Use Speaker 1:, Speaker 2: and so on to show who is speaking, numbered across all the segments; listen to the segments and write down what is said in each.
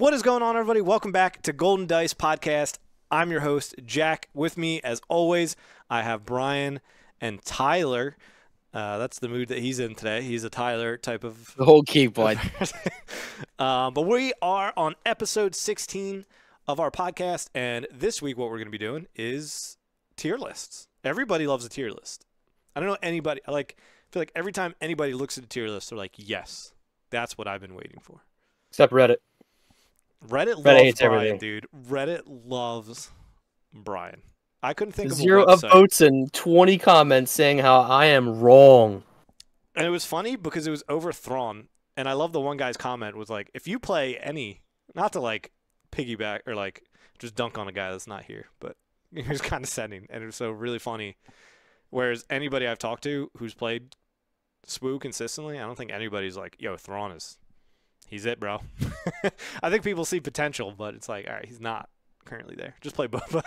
Speaker 1: What is going on, everybody? Welcome back to Golden Dice Podcast. I'm your host, Jack. With me, as always, I have Brian and Tyler. Uh, that's the mood that he's in today. He's a Tyler type of.
Speaker 2: The whole key, bud.
Speaker 1: uh, but we are on episode 16 of our podcast, and this week, what we're going to be doing is tier lists. Everybody loves a tier list. I don't know anybody. I Like, feel like every time anybody looks at a tier list, they're like, "Yes, that's what I've been waiting for."
Speaker 2: Except Reddit.
Speaker 1: Reddit loves
Speaker 2: Reddit hates
Speaker 1: Brian,
Speaker 2: everything.
Speaker 1: dude. Reddit loves Brian. I couldn't think
Speaker 2: Zero
Speaker 1: of a
Speaker 2: of
Speaker 1: website.
Speaker 2: votes and 20 comments saying how I am wrong.
Speaker 1: And it was funny because it was overthrown. And I love the one guy's comment was like, if you play any, not to like piggyback or like just dunk on a guy that's not here, but he was condescending. And it was so really funny. Whereas anybody I've talked to who's played Spoo consistently, I don't think anybody's like, yo, Thrawn is, he's it, bro. I think people see potential, but it's like, all right, he's not currently there. Just play Boba.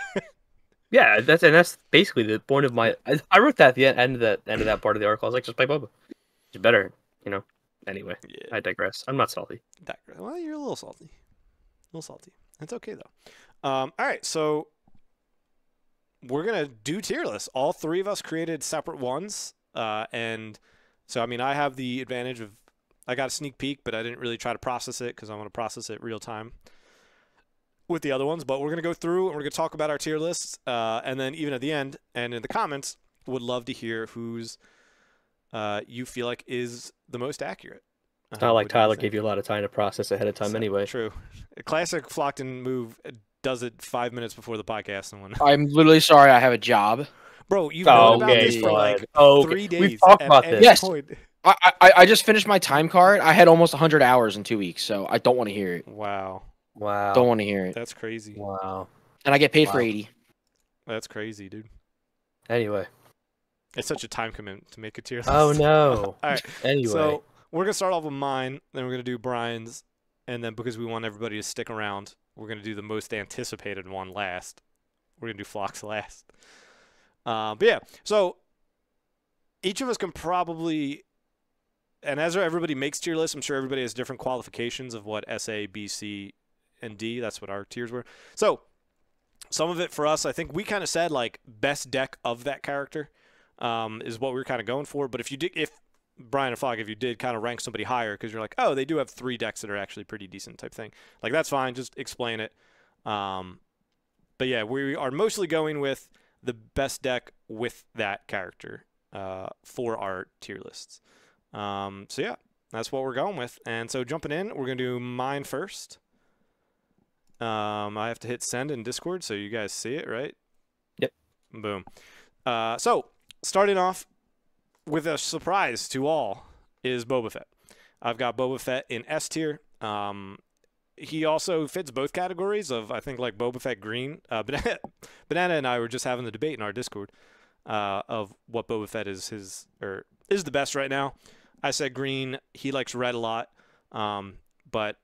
Speaker 2: Yeah, that's and that's basically the point of my. I, I wrote that at the end of that end of that part of the article. I was like, just play Boba. It's better, you know. Anyway,
Speaker 1: yeah.
Speaker 2: I digress. I'm not salty.
Speaker 1: That well, you're a little salty, a little salty. It's okay though. Um, all right, so we're gonna do tier lists. All three of us created separate ones, uh, and so I mean, I have the advantage of I got a sneak peek, but I didn't really try to process it because I want to process it real time with the other ones. But we're gonna go through and we're gonna talk about our tier lists, uh, and then even at the end and in the comments, would love to hear who's uh, you feel like is the most accurate.
Speaker 2: It's not like
Speaker 1: what do you
Speaker 2: Tyler gave you a lot of time to process ahead of time
Speaker 1: So,
Speaker 2: anyway.
Speaker 1: True. A classic Flockton move uh, does it five minutes before the podcast and when
Speaker 3: I'm literally sorry I have a job.
Speaker 1: Bro, you've known about this for like
Speaker 2: bud. Okay.
Speaker 1: three days.
Speaker 2: We've talked
Speaker 1: at
Speaker 2: about
Speaker 1: any
Speaker 2: this.
Speaker 3: Yes.
Speaker 1: point-
Speaker 3: I, I I just finished my time card. I had almost 100 hours in two weeks, so I don't want to hear it.
Speaker 1: Wow.
Speaker 2: Wow.
Speaker 3: Don't want to hear it.
Speaker 1: That's crazy.
Speaker 2: Wow.
Speaker 3: And I get paid for 80.
Speaker 1: That's crazy, dude.
Speaker 2: Anyway.
Speaker 1: It's such a time commitment to make a tier list.
Speaker 2: Oh no.
Speaker 1: All right.
Speaker 2: Anyway.
Speaker 1: So we're gonna start off with mine, then we're gonna do Brian's, and then because we want everybody to stick around, we're gonna do the most anticipated one last. We're gonna do Flocks last. Uh, but yeah, so each of us can probably, and as everybody makes tier lists, I'm sure everybody has different qualifications of what S, A, B, C, and D. That's what our tiers were. So some of it for us, I think we kind of said like best deck of that character um, is what we were kind of going for. But if you did, if Brian and Flock, if you did kind of rank somebody higher because you're like, oh, they do have three decks that are actually pretty decent type thing, like that's fine. Just explain it. Um, but yeah, we are mostly going with the best deck with that character uh, for our tier lists. Um, so yeah, that's what we're going with. And so jumping in, we're gonna do mine first. Um, I have to hit send in Discord so you guys see it, right?
Speaker 2: Yep.
Speaker 1: Boom. Uh, so starting off with a surprise to all is Boba Fett. I've got Boba Fett in S tier. Um, he also fits both categories of I think like Boba Fett Green. Uh, Banana, Banana and I were just having the debate in our Discord uh, of what Boba Fett is his or is the best right now. I said Green. He likes Red a lot, um, but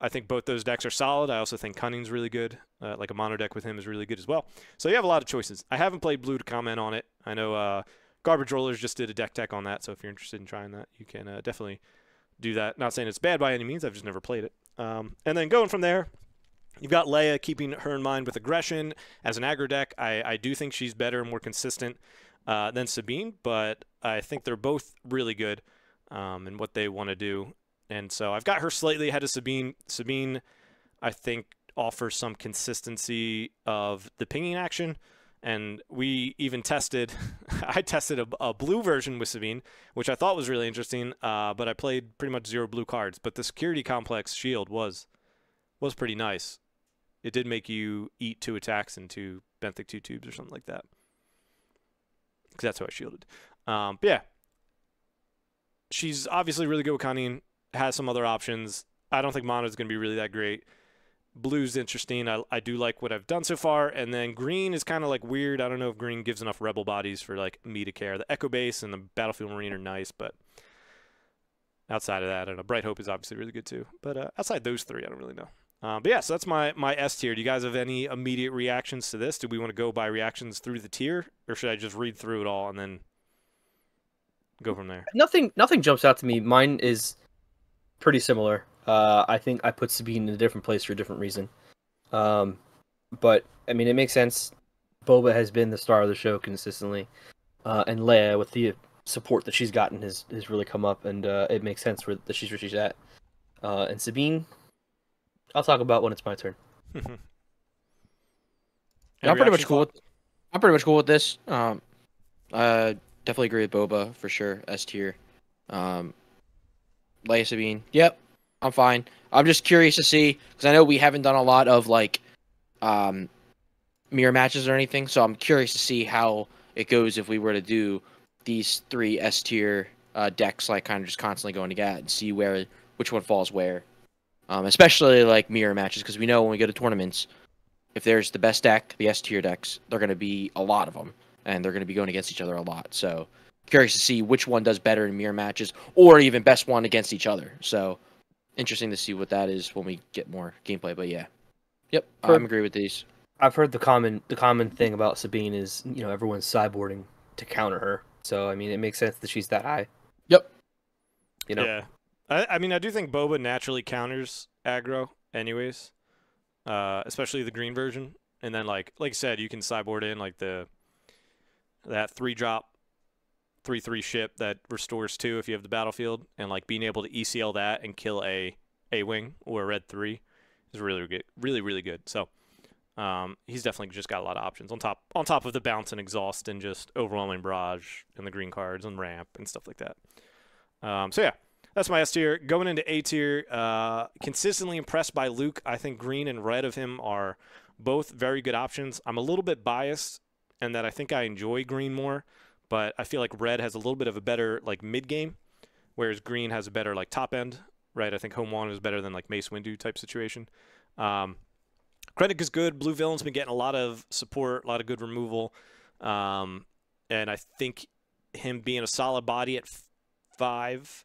Speaker 1: I think both those decks are solid. I also think Cunning's really good. Uh, like a mono deck with him is really good as well. So you have a lot of choices. I haven't played Blue to comment on it. I know uh, Garbage Rollers just did a deck tech on that, so if you're interested in trying that, you can uh, definitely do that. Not saying it's bad by any means. I've just never played it. Um, and then going from there, you've got Leia keeping her in mind with aggression as an aggro deck. I, I do think she's better and more consistent uh, than Sabine, but I think they're both really good um, in what they want to do. And so I've got her slightly ahead of Sabine. Sabine, I think, offers some consistency of the pinging action. And we even tested, I tested a, a blue version with Sabine, which I thought was really interesting. Uh, but I played pretty much zero blue cards. But the security complex shield was was pretty nice. It did make you eat two attacks and two benthic two tubes or something like that. Because that's who I shielded. Um, but yeah, she's obviously really good with cunning. Has some other options. I don't think mono is going to be really that great. Blue's interesting. I, I do like what I've done so far. And then green is kind of like weird. I don't know if green gives enough rebel bodies for like me to care. The Echo Base and the Battlefield Marine are nice, but outside of that, I don't know. Bright Hope is obviously really good too. But uh, outside those three, I don't really know. Uh, but yeah, so that's my my S tier. Do you guys have any immediate reactions to this? Do we want to go by reactions through the tier, or should I just read through it all and then go from there?
Speaker 2: nothing nothing jumps out to me. Mine is pretty similar. Uh, I think I put Sabine in a different place for a different reason. Um, but I mean, it makes sense. Boba has been the star of the show consistently, uh, and Leia, with the support that she's gotten, has has really come up, and uh, it makes sense where that she's where she's at. Uh, and Sabine, I'll talk about when it's my turn.
Speaker 3: I'm pretty much cool. With, I'm pretty much cool with this. Um, uh, definitely agree with Boba for sure. S tier. Um, Leia Sabine. Yep, I'm fine. I'm just curious to see because I know we haven't done a lot of like, um, mirror matches or anything. So I'm curious to see how it goes if we were to do these three S tier uh, decks, like kind of just constantly going to get and see where which one falls where. Um, especially like mirror matches because we know when we go to tournaments, if there's the best deck, the S tier decks, they're going to be a lot of them, and they're going to be going against each other a lot. So curious to see which one does better in mirror matches, or even best one against each other. So interesting to see what that is when we get more gameplay. But yeah, yep, I agree with these.
Speaker 2: I've heard the common the common thing about Sabine is you know everyone's sideboarding to counter her. So I mean, it makes sense that she's that high.
Speaker 3: Yep.
Speaker 1: You know. Yeah. I, I mean, I do think Boba naturally counters aggro, anyways, uh, especially the green version. And then, like like I said, you can sideboard in like the that three drop, three three ship that restores two if you have the battlefield, and like being able to ECL that and kill a a wing or a red three is really good, really really good. So. Um, he's definitely just got a lot of options on top on top of the bounce and exhaust and just overwhelming barrage and the green cards and ramp and stuff like that. Um, so yeah, that's my S tier. Going into A tier, uh, consistently impressed by Luke. I think green and red of him are both very good options. I'm a little bit biased in that I think I enjoy green more, but I feel like red has a little bit of a better like mid game, whereas green has a better like top end. Right? I think Home One is better than like Mace Windu type situation. Um, Krennic is good. Blue Villain's been getting a lot of support, a lot of good removal, um, and I think him being a solid body at five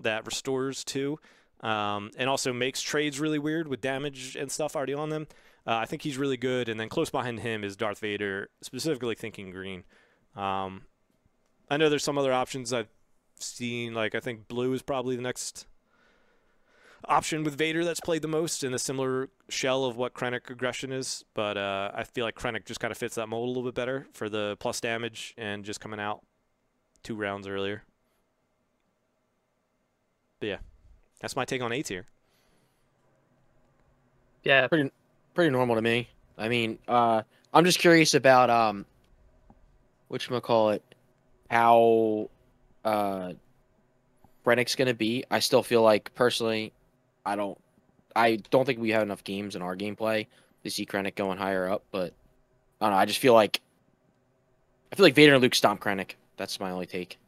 Speaker 1: that restores too, um, and also makes trades really weird with damage and stuff already on them. Uh, I think he's really good. And then close behind him is Darth Vader, specifically thinking green. Um, I know there's some other options I've seen. Like I think blue is probably the next option with Vader that's played the most in a similar shell of what Krennic aggression is. But uh, I feel like Krennic just kind of fits that mold a little bit better for the plus damage and just coming out two rounds earlier. But yeah, that's my take on A tier.
Speaker 2: Yeah,
Speaker 3: pretty pretty normal to me. I mean, uh, I'm just curious about um, which call it, how uh, Krennic's gonna be. I still feel like personally, I don't, I don't think we have enough games in our gameplay to see Krennic going higher up. But I don't know. I just feel like I feel like Vader and Luke stomp Krennic. That's my only take.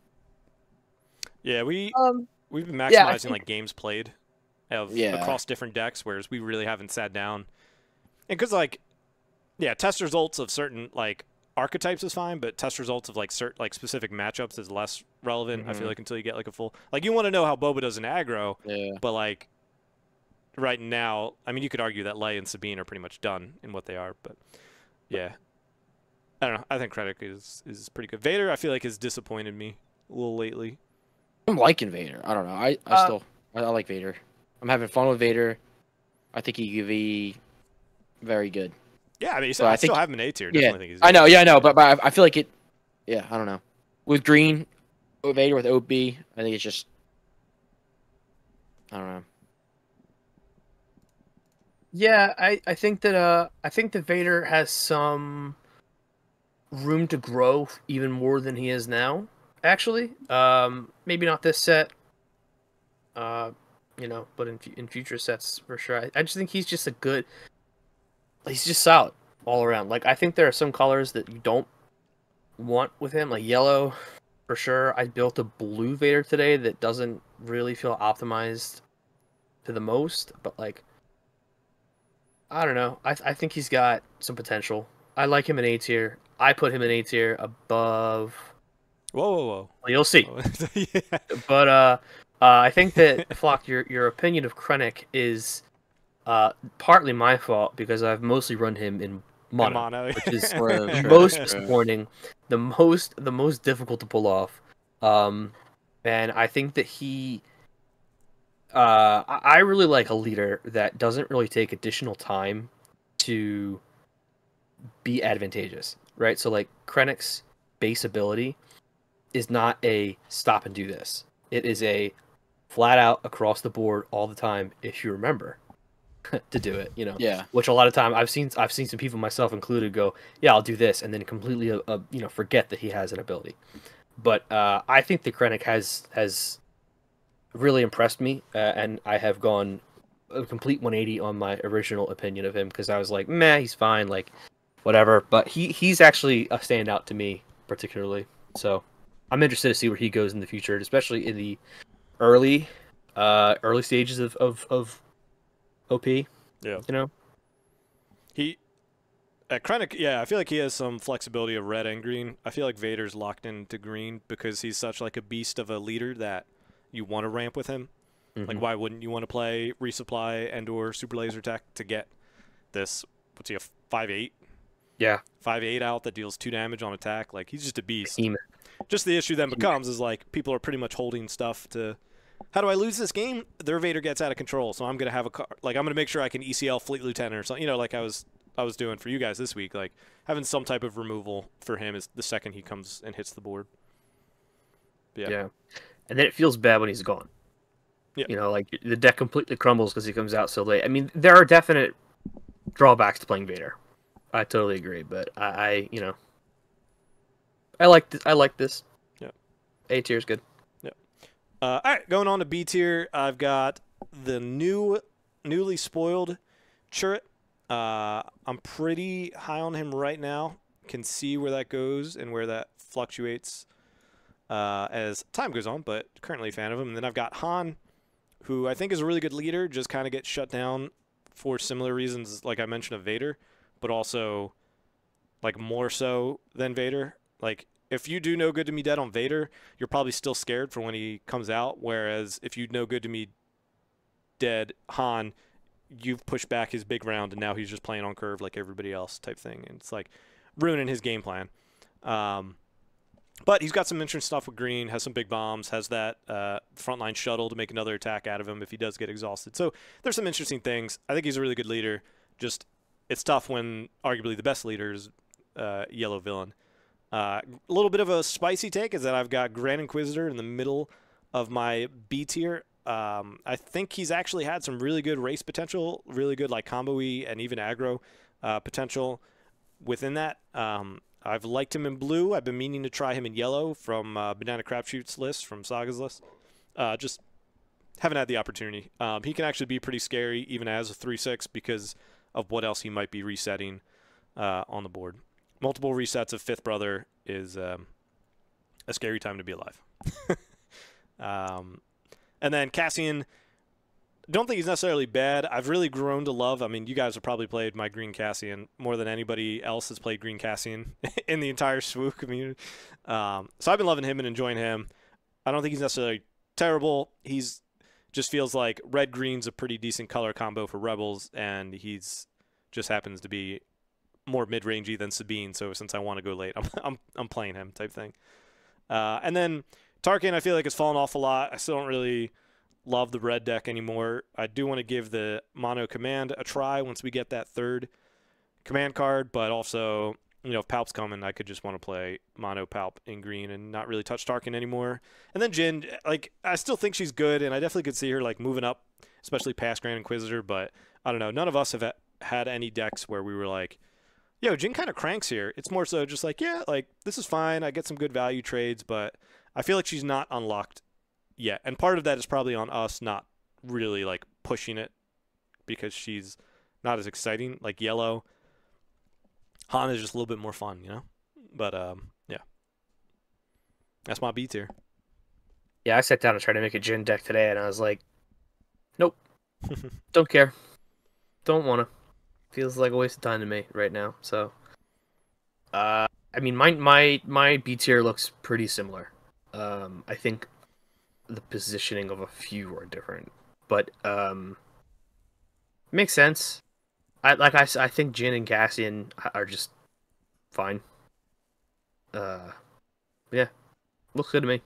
Speaker 1: Yeah, we
Speaker 2: um,
Speaker 1: We've been maximizing yeah, think... like games played of
Speaker 3: yeah.
Speaker 1: across different decks, whereas we really haven't sat down. And because like, yeah, test results of certain like archetypes is fine, but test results of like certain like specific matchups is less relevant. Mm-hmm. I feel mm-hmm. like until you get like a full like you want to know how Boba does in aggro,
Speaker 3: yeah.
Speaker 1: but like right now, I mean, you could argue that Leia and Sabine are pretty much done in what they are, but yeah, I don't know. I think Krennic is is pretty good. Vader, I feel like has disappointed me a little lately.
Speaker 3: I'm liking Vader. I don't know. I, I uh, still I, I, like Vader. I'm having fun with Vader. I think he could be very good.
Speaker 1: Yeah, I mean, so I, I think, still have him in A tier.
Speaker 3: Yeah, I know. Yeah, I know. But, but I, I feel like it. Yeah, I don't know. With Green, with Vader with OB, I think it's just. I don't know.
Speaker 2: Yeah, I, I think that uh I think that Vader has some room to grow even more than he is now actually. Um, maybe not this set. Uh, you know, but in in future sets for sure. I, I just think he's just a good. He's just solid all around. Like I think there are some colors that you don't want with him, like yellow, for sure. I built a blue Vader today that doesn't really feel optimized to the most, but like. I don't know. I I think he's got some potential. I like him in A tier. I put him in A tier above
Speaker 1: Whoa, whoa, whoa!
Speaker 2: Well, you'll see. yeah. But uh, uh, I think that Flock, your your opinion of Krennic is uh, partly my fault because I've mostly run him in mono,
Speaker 1: mono.
Speaker 2: which is the most disappointing, the most the most difficult to pull off. Um, and I think that he, uh, I I really like a leader that doesn't really take additional time to be advantageous, right? So like Krennic's base ability is not a stop and do this. It is a flat out across the board all the time if you remember to do it, you know.
Speaker 3: Yeah.
Speaker 2: Which a lot of time I've seen I've seen some people myself included go, "Yeah, I'll do this," and then completely uh, uh, you know forget that he has an ability. But uh, I think the Krennic has has really impressed me, uh, and I have gone a complete 180 on my original opinion of him because I was like, "Meh, he's fine," like whatever. But he he's actually a standout to me particularly. So I'm interested to see where he goes in the future, especially in the early uh early stages of of, of OP.
Speaker 1: Yeah.
Speaker 2: You know.
Speaker 1: He at Krennic, yeah, I feel like he has some flexibility of red and green. I feel like Vader's locked into green because he's such like a beast of a leader that you want to ramp with him. Like,
Speaker 2: Mhm.
Speaker 1: why wouldn't you want to play resupply and or super laser tech to get this? What's he a five eight?
Speaker 2: Yeah.
Speaker 1: Five eight out that deals two damage on attack. Like he's just a beast.
Speaker 2: Behemoth.
Speaker 1: Just the issue then becomes is like people are pretty much holding stuff to. How do I lose this game? Their Vader gets out of control, so I'm gonna have a car. Like I'm gonna make sure I can ECL Fleet Lieutenant or something. You know, like I was I was doing for you guys this week. Like having some type of removal for him is the second he comes and hits the board. Yeah.
Speaker 2: Yeah. And then it feels bad when he's gone.
Speaker 1: Yeah.
Speaker 2: You know, like the deck completely crumbles because he comes out so late. I mean, there are definite drawbacks to playing Vader. I totally agree, but I, I you know, I like th- I like this.
Speaker 1: Yeah.
Speaker 2: A tier is good.
Speaker 1: Uh, all right, going on to B tier, I've got the new, newly spoiled Chirrut. Uh, I'm pretty high on him right now. Can see where that goes and where that fluctuates uh, as time goes on, but currently a fan of him. And then I've got Han, who I think is a really good leader, just kind of gets shut down for similar reasons, like I mentioned of Vader, but also like more so than Vader. Like if you do no good to me dead on Vader, you're probably still scared for when he comes out. Whereas if you no good to me dead Han, you've pushed back his big round and now he's just playing on curve like everybody else type thing. And it's like ruining his game plan. Um, but he's got some interesting stuff with Green, has some big bombs, has that uh, frontline shuttle to make another attack out of him if he does get exhausted. So there's some interesting things. I think he's a really good leader. Just it's tough when arguably the best leader is uh, Yellow Villain. Uh, a little bit of a spicy take is that I've got Grand Inquisitor in the middle of my B tier. Um, I think he's actually had some really good race potential, really good like combo and even aggro uh, potential within that. Um, I've liked him in blue. I've been meaning to try him in yellow from uh, Banana Crapshoot's list, from Saga's list. Uh, just haven't had the opportunity. Um, he can actually be pretty scary even as a 3 6 because of what else he might be resetting uh, on the board. Multiple resets of Fifth Brother is um, a scary time to be alive. um, and then Cassian, don't think he's necessarily bad. I've really grown to love. I mean, you guys have probably played my Green Cassian more than anybody else has played Green Cassian in the entire Swoo community. Um, so I've been loving him and enjoying him. I don't think he's necessarily terrible. He's just feels like red green's a pretty decent color combo for rebels, and he's just happens to be more mid rangey than Sabine. So since I want to go late, I'm I'm I'm playing him type thing. Uh, and then Tarkin, I feel like has fallen off a lot. I still don't really love the red deck anymore. I do want to give the mono command a try once we get that third command card, but also you know if Palp's coming, I could just want to play mono Palp in green and not really touch Tarkin anymore. And then Jyn, like I still think she's good, and I definitely could see her like moving up, especially past Grand Inquisitor. But I don't know. None of us have had any decks where we were like, "Yo, Jyn kind of cranks here." It's more so just like, yeah, like this is fine. I get some good value trades, but I feel like she's not unlocked yet. And part of that is probably on us not really like pushing it because she's not as exciting. Like yellow, Han is just a little bit more fun, you know. But um, yeah, that's my B tier.
Speaker 2: Yeah, I sat down and tried to make a Jin deck today, and I was like, nope, don't care, don't wanna. Feels like a waste of time to me right now. So, uh, I mean, my my my B tier looks pretty similar. Um, I think the positioning of a few are different, but um, makes sense. I like I, s- I think Jyn and Cassian are just fine. Uh, yeah, looks good to me.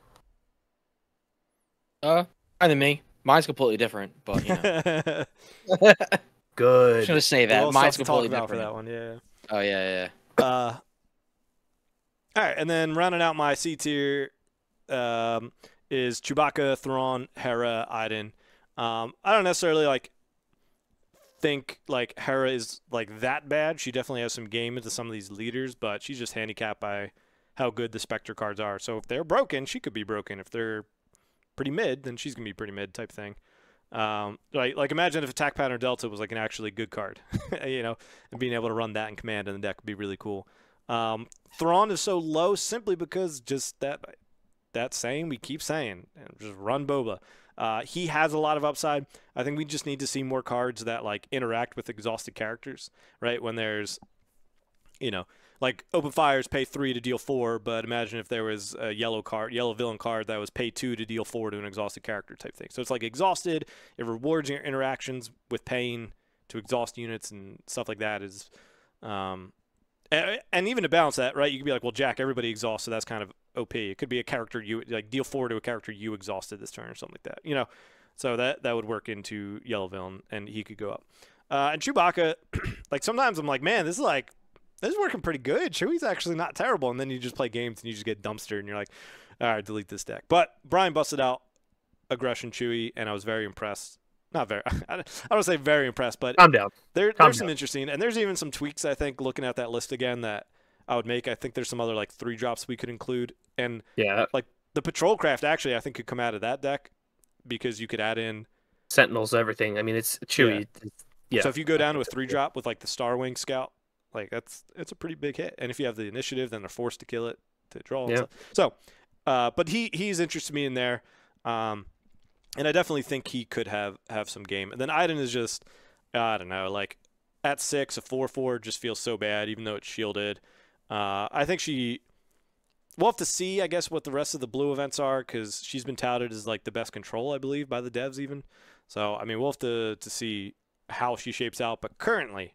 Speaker 3: Uh, kind of me. Mine's completely different, but you know. I was gonna say that mine's
Speaker 1: stuff to talk
Speaker 3: completely
Speaker 1: about for that one. Yeah.
Speaker 3: Oh yeah, yeah.
Speaker 1: Uh, all right, and then rounding out my C tier um, is Chewbacca, Thrawn, Hera, Iden. Um, I don't necessarily like think like Hera is like that bad. She definitely has some game into some of these leaders, but she's just handicapped by how good the Spectre cards are. So if they're broken, she could be broken. If they're pretty mid, then she's gonna be pretty mid type thing. Um, like like imagine if Attack Pattern Delta was like an actually good card, you know, and being able to run that in command in the deck would be really cool. Um, Thrawn is so low simply because just that that saying we keep saying, just run Boba. Uh, he has a lot of upside. I think we just need to see more cards that like interact with exhausted characters, right? When there's, you know, like open fires pay three to deal four, but imagine if there was a yellow card, yellow villain card that was pay two to deal four to an exhausted character type thing. So it's like exhausted. It rewards your interactions with paying to exhaust units and stuff like that. Is, um, and, and even to balance that, right? You could be like, well, Jack, everybody exhausts, so that's kind of OP. It could be a character you like deal four to a character you exhausted this turn or something like that. You know, so that that would work into yellow villain, and he could go up. Uh, and Chewbacca, like sometimes I'm like, man, this is like this is working pretty good. Chewie's actually not terrible, and then you just play games and you just get dumpster, and you're like, all right, delete this deck. But Brian busted out aggression Chewie, and I was very impressed. Not very, I don't say very impressed, but
Speaker 2: Calm down.
Speaker 1: there,
Speaker 2: Calm
Speaker 1: there's some interesting, and there's even some tweaks I think looking at that list again that I would make. I think there's some other like three drops we could include, and
Speaker 2: Yeah.
Speaker 1: Like the patrol craft actually I think could come out of that deck because you could add in.
Speaker 2: Sentinels, everything. I mean, it's Chewie. Yeah.
Speaker 1: So if you go down to a three drop with like the Star Wing Scout, like that's it's a pretty big hit. And if you have the initiative, then they're forced to kill it to draw.
Speaker 2: Yeah.
Speaker 1: stuff. So, uh, but he he's interested me in there, um, and I definitely think he could have have some game. And then Iden is just I don't know like at six a four four just feels so bad even though it's shielded. Uh, I think she. We'll have to see, I guess, what the rest of the blue events are because she's been touted as like the best control, I believe, by the devs even. So I mean, we'll have to to see how she shapes out. But currently,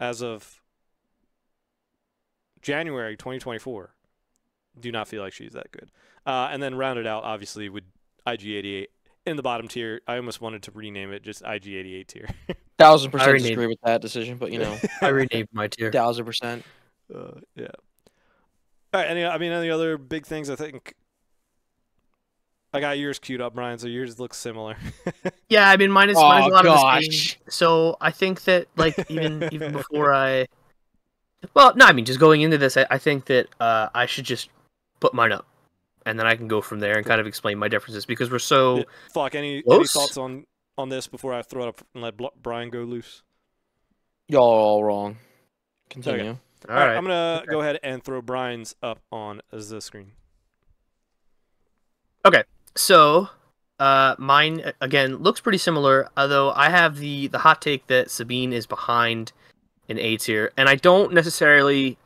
Speaker 1: as of January 2024, do not feel like she's that good. Uh, and then rounded out, obviously, with IG88 in the bottom tier. I almost wanted to rename it just IG88 tier.
Speaker 3: Thousand percent
Speaker 2: already
Speaker 3: disagree with that decision, but you know,
Speaker 2: I renamed my tier.
Speaker 3: thousand percent.
Speaker 1: uh, yeah. All right. Any, I mean, any other big things? I think I got yours queued up, Brian. So yours looks similar.
Speaker 2: Yeah, I mean, mine is, mine is a
Speaker 3: Oh,
Speaker 2: lot of the same. So I think that, like, even even before I, well, no, I mean, just going into this, I, I think that uh, I should just put mine up, and then I can go from there and kind of explain my differences because we're so.
Speaker 1: Yeah. Fuck. Any any thoughts on on this before I throw it up and let Brian go loose?
Speaker 3: Y'all are all wrong. Continue.
Speaker 2: All right.
Speaker 1: I'm gonna
Speaker 2: Okay.
Speaker 1: go ahead and throw Brian's up on the screen.
Speaker 2: Okay, so, uh, mine again looks pretty similar. Although I have the the hot take that Sabine is behind in A tier, and I don't necessarily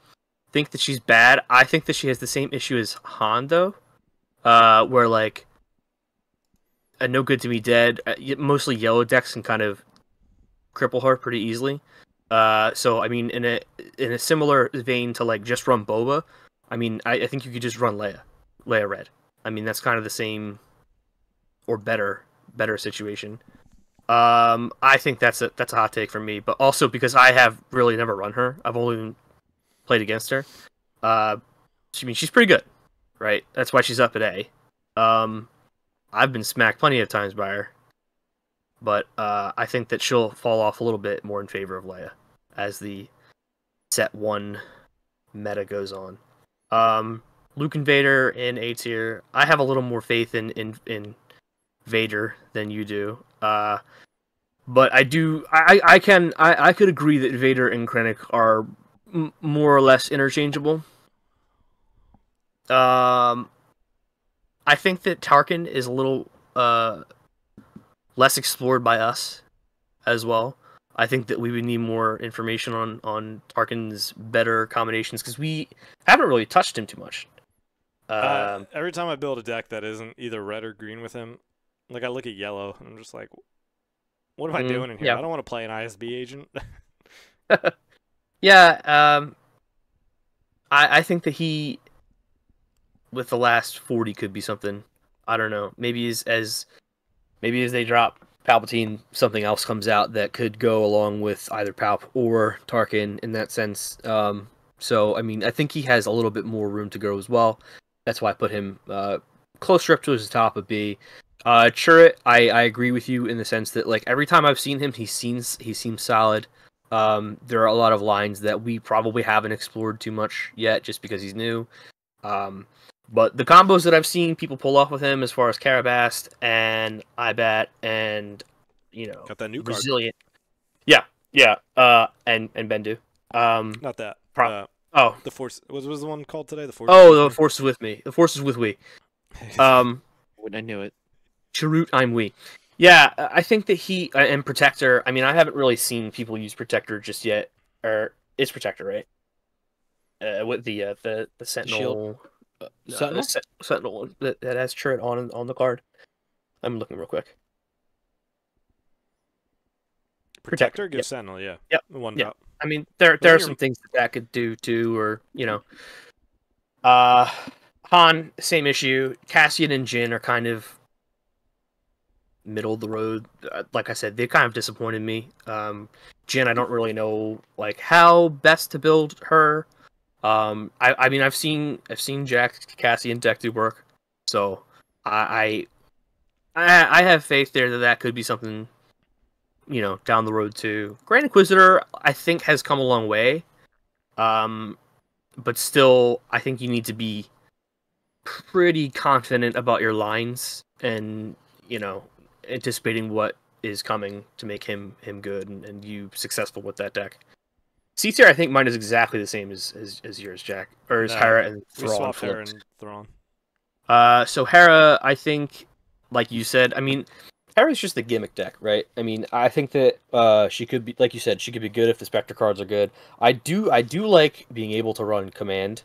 Speaker 2: think that she's bad. I think that she has the same issue as Han, though, uh, where like a no good to be dead. Uh, mostly yellow decks can kind of cripple her pretty easily. Uh, so I mean, in a in a similar vein to like just run Boba, I mean, I, I think you could just run Leia, Leia Red. I mean, that's kind of the same or better better situation. Um, I think that's a that's a hot take for me, but also because I have really never run her. I've only played against her. Uh, I mean, she's pretty good, right? That's why she's up at A. Um, I've been smacked plenty of times by her, but uh, I think that she'll fall off a little bit more in favor of Leia as the set one meta goes on. Um, Luke and Vader in A tier. I have a little more faith in in in Vader than you do. Uh, but I do. I I can I I could agree that Vader and Krennic are m- more or less interchangeable. Um, I think that Tarkin is a little uh less explored by us as well. I think that we would need more information on on Tarkin's better combinations because we haven't really touched him too much.
Speaker 1: Uh,
Speaker 2: Um,
Speaker 1: every time I build a deck that isn't either red or green with him, like I look at yellow and I'm just like, what am I
Speaker 2: Mm,
Speaker 1: doing in here?
Speaker 2: yeah.
Speaker 1: I don't want to play an ISB agent.
Speaker 2: Yeah, um, I I think that he, with the last forty, could be something. I don't know. Maybe as as maybe as they drop Palpatine, something else comes out that could go along with either Palp or Tarkin in that sense. Um, so I mean, I think he has a little bit more room to grow as well. That's why I put him uh, closer up to the top of B. Uh, Chirrut, I, I agree with you in the sense that like every time I've seen him, he seems he seems solid. Um, there are a lot of lines that we probably haven't explored too much yet, just because he's new. Um, but the combos that I've seen people pull off with him, as far as Karabast and Ibat and you know
Speaker 1: Got that new card.
Speaker 2: yeah, yeah, uh, and and Bendu. Um,
Speaker 1: Not that.
Speaker 2: Pro-
Speaker 1: uh,
Speaker 2: oh,
Speaker 1: the force. What was the one called today? The force.
Speaker 2: oh, the force is with me. The force is with we. Um,
Speaker 3: When I knew it.
Speaker 2: Chirrut, I'm we. Yeah, I think that he uh, and Protector. I mean, I haven't really seen people use Protector just yet. Or is Protector right? Uh, with the uh, the the Sentinel,
Speaker 3: Uh,
Speaker 2: no,
Speaker 3: Sentinel?
Speaker 2: the Sentinel that, that has Chirrut on on the card. I'm looking real quick.
Speaker 1: Protector
Speaker 2: Protector,
Speaker 1: gives Sentinel. Yeah.
Speaker 2: Yep.
Speaker 1: One
Speaker 2: Yep.
Speaker 1: drop.
Speaker 2: I mean, there there are
Speaker 1: you're-
Speaker 2: some things that that could do too, or you know, uh, Han same issue. Cassian and Jyn are kind of middle of the road. Uh, Like I said, they kind of disappointed me. Um, Jyn, I don't really know like how best to build her. Um, I I mean, I've seen I've seen Jack Cassian deck do work, so I I I I have faith there that that could be something you know, down the road too. Grand Inquisitor, I think, has come a long way. Um, but still, I think you need to be pretty confident about your lines and, you know, anticipating what is coming to make him him good and, and you successful with that deck. C tier, I think mine is exactly the same as as, as yours, Jack, or as
Speaker 1: No,
Speaker 2: Hera and
Speaker 1: We
Speaker 2: Thrawn.
Speaker 1: swapped Hera and Thrawn.
Speaker 2: Uh, so Hera, I think, like you said, I mean, Hera's just the gimmick deck, right? I mean, I think that uh, she could be, like you said, she could be good if the Spectre cards are good. I do, I do like being able to run command,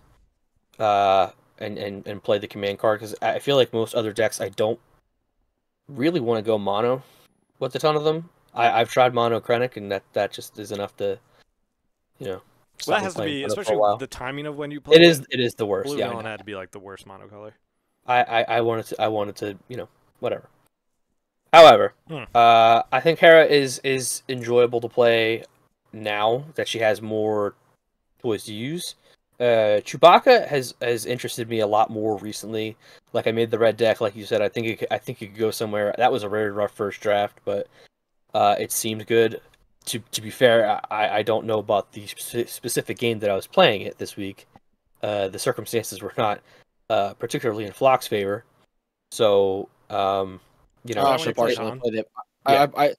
Speaker 2: uh, and and and play the command card because I feel like most other decks, I don't really want to go mono with a ton of them. I, I've tried mono Krennic, and that that just is enough to, you know.
Speaker 1: Well, that has to be,
Speaker 2: mono for a
Speaker 1: especially the timing of when you play.
Speaker 2: It is, it is the worst.
Speaker 1: Blue
Speaker 2: yeah,
Speaker 1: Villain had to be like the worst monocolor.
Speaker 2: I, I, I wanted to I wanted to you know whatever. However,
Speaker 1: Hmm.
Speaker 2: uh, I think Hera is is enjoyable to play now that she has more toys to use. Uh, Chewbacca has has interested me a lot more recently. Like I made the red deck, like you said. I think it could, I think it could go somewhere. That was a very rough first draft, but uh, it seemed good. To to be fair, I, I don't know about the specific game that I was playing it this week. Uh, the circumstances were not uh, particularly in Flock's favor. So, um, you know,
Speaker 3: I
Speaker 1: when
Speaker 3: also
Speaker 1: play
Speaker 3: partially played it.
Speaker 2: Yeah.
Speaker 3: I, I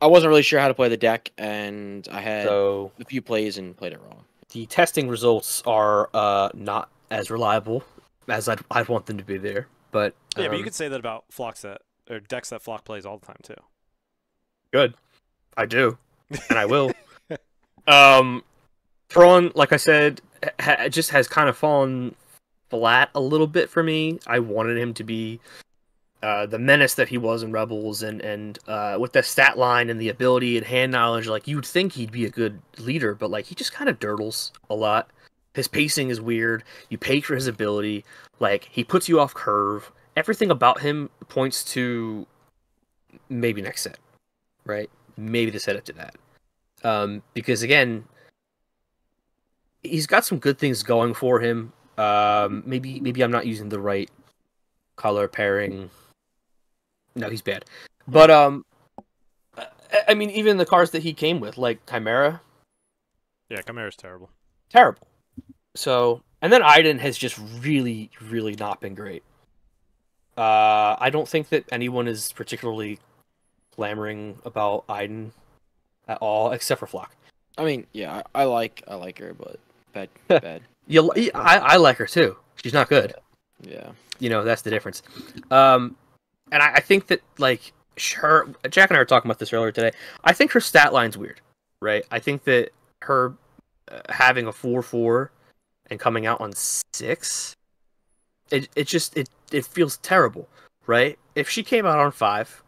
Speaker 3: I wasn't really sure how to play the deck, and I had
Speaker 2: so
Speaker 3: a few plays and played it wrong.
Speaker 2: The testing results are uh, not as reliable as I'd, I'd want them to be there. But
Speaker 1: Yeah, but you
Speaker 2: um,
Speaker 1: could say that about Flock set or decks that Flock plays all the time too.
Speaker 2: good. I do, and I will. um, Thrawn, like I said, ha- just has kind of fallen flat a little bit for me. I wanted him to be uh, the menace that he was in Rebels, and and uh, with the stat line and the ability and hand knowledge, like you'd think he'd be a good leader, but like he just kind of dirtles a lot. His pacing is weird. You pay for his ability, like he puts you off curve. Everything about him points to maybe next set, right? Maybe the setup to that, um, because again, he's got some good things going for him. Um, maybe maybe I'm not using the right color pairing. No, he's bad. But um, I- I mean, even the cars that he came with, like Chimera,
Speaker 1: Yeah, Chimera's terrible.
Speaker 2: terrible. So, and then Iden has just really, really not been great. Uh, I don't think that anyone is particularly clamoring about Iden at all, except for Flock.
Speaker 3: I mean, yeah, I, I like I like her, but bad bad.
Speaker 2: You, I, I like her too. She's not good.
Speaker 3: Yeah.
Speaker 2: You know, that's the difference. Um, and I, I think that like her, Jack and I were talking about this earlier today. I think her stat line's weird, right? I think that her uh, having a four four and coming out on six, it it just it it feels terrible, right? If she came out on five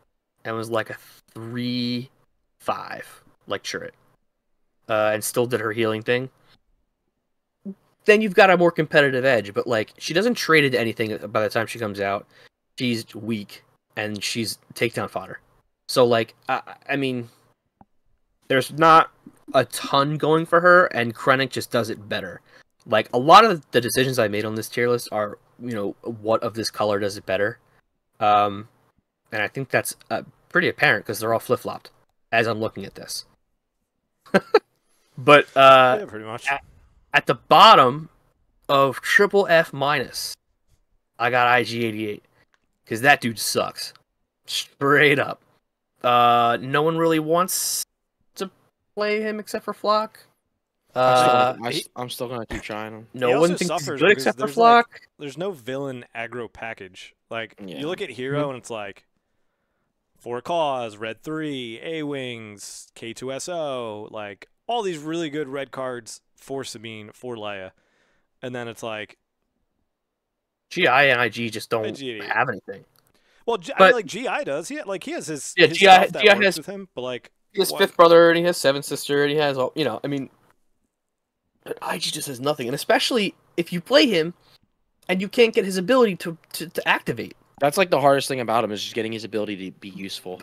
Speaker 2: and was like a three five, like Chirrut, uh, and still did her healing thing, then you've got a more competitive edge. But like, she doesn't trade into anything by the time she comes out. She's weak, and she's takedown fodder. So like, I, I mean, there's not a ton going for her, and Krennic just does it better. Like a lot of the decisions I made on this tier list are, you know, what of this color does it better, um, and I think that's uh, pretty apparent because they're all flip flopped as I'm looking at this. but uh,
Speaker 1: yeah, pretty much.
Speaker 2: at the bottom of triple F minus, I got IG88 because that dude sucks, straight up. Uh, no one really wants to play him except for Flock.
Speaker 3: I'm still
Speaker 2: Uh,
Speaker 3: gonna- I s- I'm still gonna keep trying him.
Speaker 2: no
Speaker 1: He
Speaker 2: one
Speaker 1: also
Speaker 2: thinks he's
Speaker 1: suffers
Speaker 2: good
Speaker 1: because
Speaker 2: except for
Speaker 1: there's, like,
Speaker 2: Flock.
Speaker 1: There's no villain aggro package. Like
Speaker 3: Yeah.
Speaker 1: you look at Hero and it's like Four Cause, Red 3, A Wings, K2SO, like all these really good red cards for Sabine, for Leia. And then it's like,
Speaker 2: GI and IG just don't
Speaker 1: IG88.
Speaker 2: have anything.
Speaker 1: well, G- I
Speaker 2: But-
Speaker 1: mean, like GI does. He like he has his,
Speaker 2: Yeah,
Speaker 1: his
Speaker 2: GI GI has-
Speaker 1: with him, but like
Speaker 2: He has
Speaker 1: What?
Speaker 2: fifth brother, and he has seven sister, and he has all. You know, I mean, but IG just has nothing, and especially if you play him, and you can't get his ability to to, to activate.
Speaker 3: That's like the hardest thing about him is just getting his ability to be useful.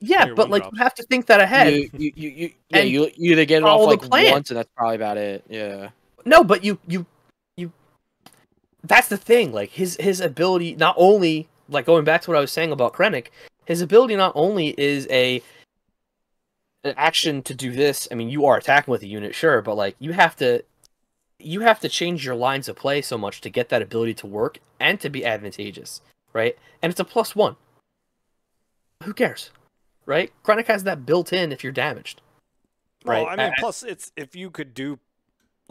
Speaker 2: Yeah,
Speaker 1: Your
Speaker 2: but like
Speaker 1: drops.
Speaker 2: you have to think that ahead.
Speaker 3: You, you, you, you, yeah, you, you either get it
Speaker 2: follow
Speaker 3: off like
Speaker 2: plan.
Speaker 3: once, and that's probably about it. Yeah.
Speaker 2: No, but you you you. That's the thing. Like his his ability, not only like going back to what I was saying about Krennic, his ability not only is a an action to do this. I mean, you are attacking with a unit, sure, but like you have to you have to change your lines of play so much to get that ability to work and to be advantageous, right? And it's a plus one. Who cares, right? Krennic has that built in if you're damaged.
Speaker 1: Well,
Speaker 2: Right.
Speaker 1: I mean,
Speaker 2: I-
Speaker 1: plus it's if you could do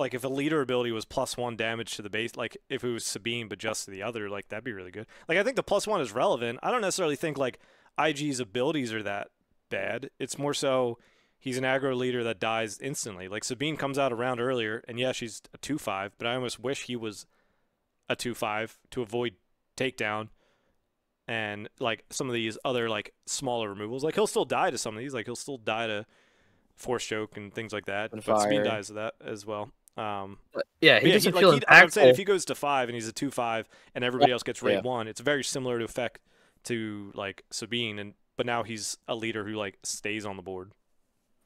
Speaker 1: like if a leader ability was plus one damage to the base, like if it was Sabine but just to the other, like that'd be really good. Like I think the plus one is relevant. I don't necessarily think like IG's abilities are that bad. It's more so he's an aggro leader that dies instantly. Like Sabine comes out a round earlier, and yeah, she's a two five, but I almost wish he was a two five to avoid takedown. And like some of these other like smaller removals, like he'll still die to some of these. Like he'll still die to force choke and things like that.
Speaker 3: And
Speaker 1: but Sabine dies to that as well. Um,
Speaker 2: yeah, he
Speaker 1: yeah,
Speaker 2: doesn't
Speaker 1: he,
Speaker 2: feel
Speaker 1: like, he, I'm saying if he goes to five and he's a two five and everybody else gets rate
Speaker 3: Yeah.
Speaker 1: one, it's very similar to effect to like Sabine, and but now he's a leader who like stays on the board.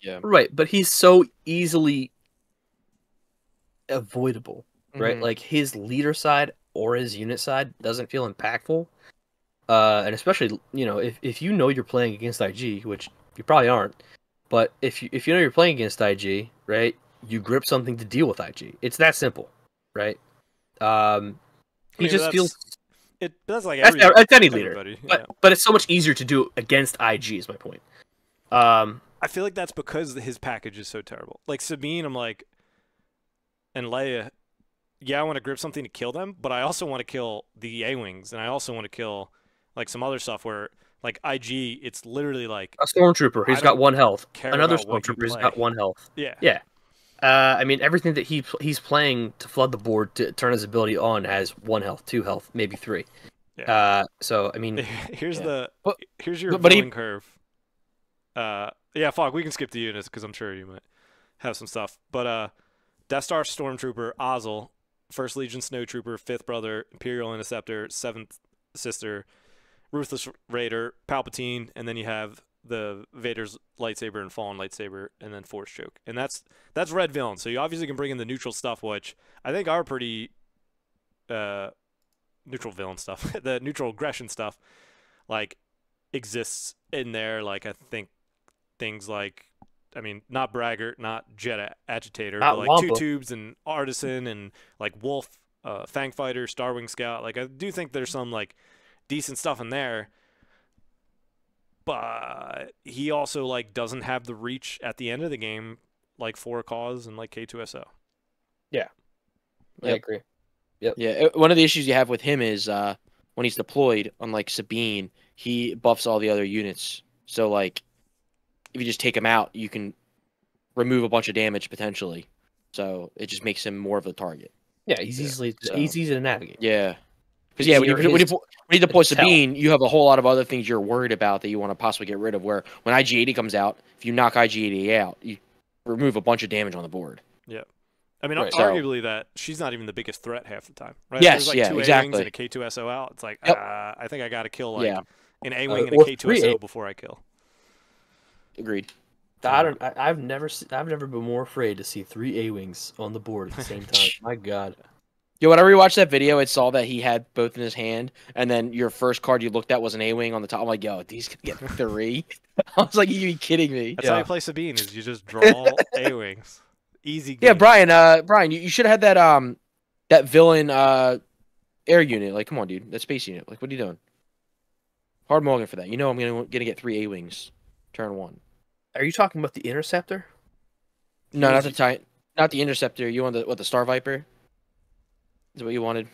Speaker 3: Yeah.
Speaker 2: Right, but he's so easily avoidable, right?
Speaker 3: Mhm.
Speaker 2: Like his leader side or his unit side doesn't feel impactful. Uh, and especially, you know, if, if you know you're playing against IG, which you probably aren't, but if you if you know you're playing against IG, right, you grip something to deal with IG. It's that simple, right? Um,
Speaker 1: I
Speaker 2: he
Speaker 1: mean,
Speaker 2: just feels,
Speaker 1: it. That's like
Speaker 2: That's-
Speaker 1: every,
Speaker 2: that's any leader, but
Speaker 1: yeah.
Speaker 2: but it's so much easier to do against IG. Is my point. Um,
Speaker 1: I feel like that's because his package is so terrible. Like Sabine, I'm like, and Leia. Yeah, I want to grip something to kill them, but I also want to kill the A wings, and I also want to kill like some other stuff where like IG, it's literally like
Speaker 2: a stormtrooper, he's got one health. Another
Speaker 1: about what you
Speaker 2: stormtrooper, he's got one health.
Speaker 1: yeah,
Speaker 2: Yeah. Uh, I mean, everything that he he's playing to flood the board to turn his ability on has one health, two health, maybe three.
Speaker 1: Yeah.
Speaker 2: Uh, so I mean,
Speaker 1: here's
Speaker 3: Yeah.
Speaker 1: the
Speaker 3: But-
Speaker 1: here's your
Speaker 3: but- but he-
Speaker 1: curve. Uh, yeah, fuck, we can skip the units because I'm sure you might have some stuff. But uh, Death Star Stormtrooper Ozzel, First Legion Snowtrooper, Fifth Brother, Imperial Interceptor, Seventh Sister, Ruthless Raider, Palpatine, and then you have the Vader's lightsaber and Fallen lightsaber, and then Force Choke, and that's that's red villain. So you obviously can bring in the neutral stuff, which I think are pretty uh, neutral villain stuff, the neutral aggression stuff, like exists in there. Like I think things like, I mean, not braggart, not Jedha agitator,
Speaker 2: Not
Speaker 1: but like two tubes and artisan and like wolf, uh, fang fighter, starwing scout. Like I do think there's some like decent stuff in there. But he also like doesn't have the reach at the end of the game like for a cause and like K2SO. Yeah.
Speaker 2: I
Speaker 3: Yep.
Speaker 2: agree.
Speaker 3: Yeah, uh, one of the issues you have with him is uh, when he's deployed, unlike Sabine, he buffs all the other units. So like, if you just take him out, you can remove a bunch of damage potentially. So it just makes him more of a target.
Speaker 2: Yeah, he's
Speaker 3: Yeah,
Speaker 2: easy.
Speaker 3: so-
Speaker 2: He's easy to navigate.
Speaker 3: Yeah, because yeah, when you, when you
Speaker 2: his-
Speaker 3: when you deploy
Speaker 2: his tell.
Speaker 3: Sabine, you have a whole lot of other things you're worried about that you want to possibly get rid of. Where when IG80 comes out, if you knock IG80 out, you remove a bunch of damage on the board. Yeah.
Speaker 1: I mean,
Speaker 2: Right.
Speaker 3: So-
Speaker 1: arguably that she's not even the biggest threat half the time, right?
Speaker 3: Yes,
Speaker 1: There's like
Speaker 3: yeah,
Speaker 1: two A-wings
Speaker 3: exactly.
Speaker 1: and a K2SO out. It's like,
Speaker 3: Yep.
Speaker 1: uh, I think I got to kill like
Speaker 3: Yeah.
Speaker 1: an A wing
Speaker 2: Uh,
Speaker 1: and a
Speaker 2: or
Speaker 1: K2SO
Speaker 2: three
Speaker 1: before I kill.
Speaker 3: Agreed.
Speaker 2: I don't. I, I've never. se- I've never been more afraid to see three A wings on the board at the same time. My God.
Speaker 3: Yo, when I rewatched that video, it saw that he had both in his hand, and then your first card you looked at was an A wing on the top. I'm like, yo, these gonna get three. I was like, you be kidding me?
Speaker 1: That's how
Speaker 2: Yeah.
Speaker 1: you play Sabine. Is you just draw A wings. Easy. Game.
Speaker 3: Yeah, Brian. Uh, Brian, you, you should have had that um, that villain uh, air unit. Like, come on, dude, that space unit. Like, what are you doing? Hard mulligan for that. You know I'm gonna gonna get three A wings, turn one.
Speaker 2: Are you talking about the interceptor?
Speaker 3: No, not the titan, not the interceptor. You want the what? The Star Viper. Is what you wanted.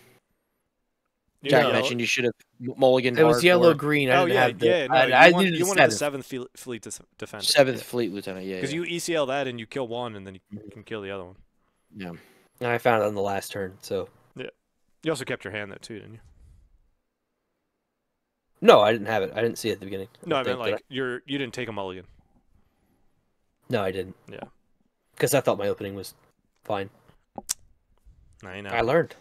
Speaker 1: You
Speaker 3: Jack
Speaker 1: know-
Speaker 3: mentioned you should have mulligan.
Speaker 2: It was yellow
Speaker 3: for
Speaker 2: green. I
Speaker 1: Oh
Speaker 2: didn't
Speaker 1: yeah,
Speaker 2: have the,
Speaker 1: yeah. No,
Speaker 2: I,
Speaker 1: you,
Speaker 2: I
Speaker 1: want, you wanted the
Speaker 2: seventh.
Speaker 1: seventh fle- fleet dis- defender.
Speaker 3: seventh fleet lieutenant. Yeah,
Speaker 1: Because
Speaker 3: yeah.
Speaker 1: you ECL that and you kill one, and then you can kill the other one.
Speaker 3: yeah.
Speaker 2: And I found it on the last turn. So Yeah.
Speaker 1: You also kept your hand though too, didn't you?
Speaker 2: no, I didn't have it. I didn't see it at the beginning.
Speaker 1: No, I
Speaker 2: don't
Speaker 1: meant
Speaker 2: think, did
Speaker 1: like you're you didn't take a mulligan.
Speaker 2: No, I didn't.
Speaker 1: Yeah.
Speaker 2: Because I thought my opening was fine.
Speaker 1: No, you know.
Speaker 2: I learned.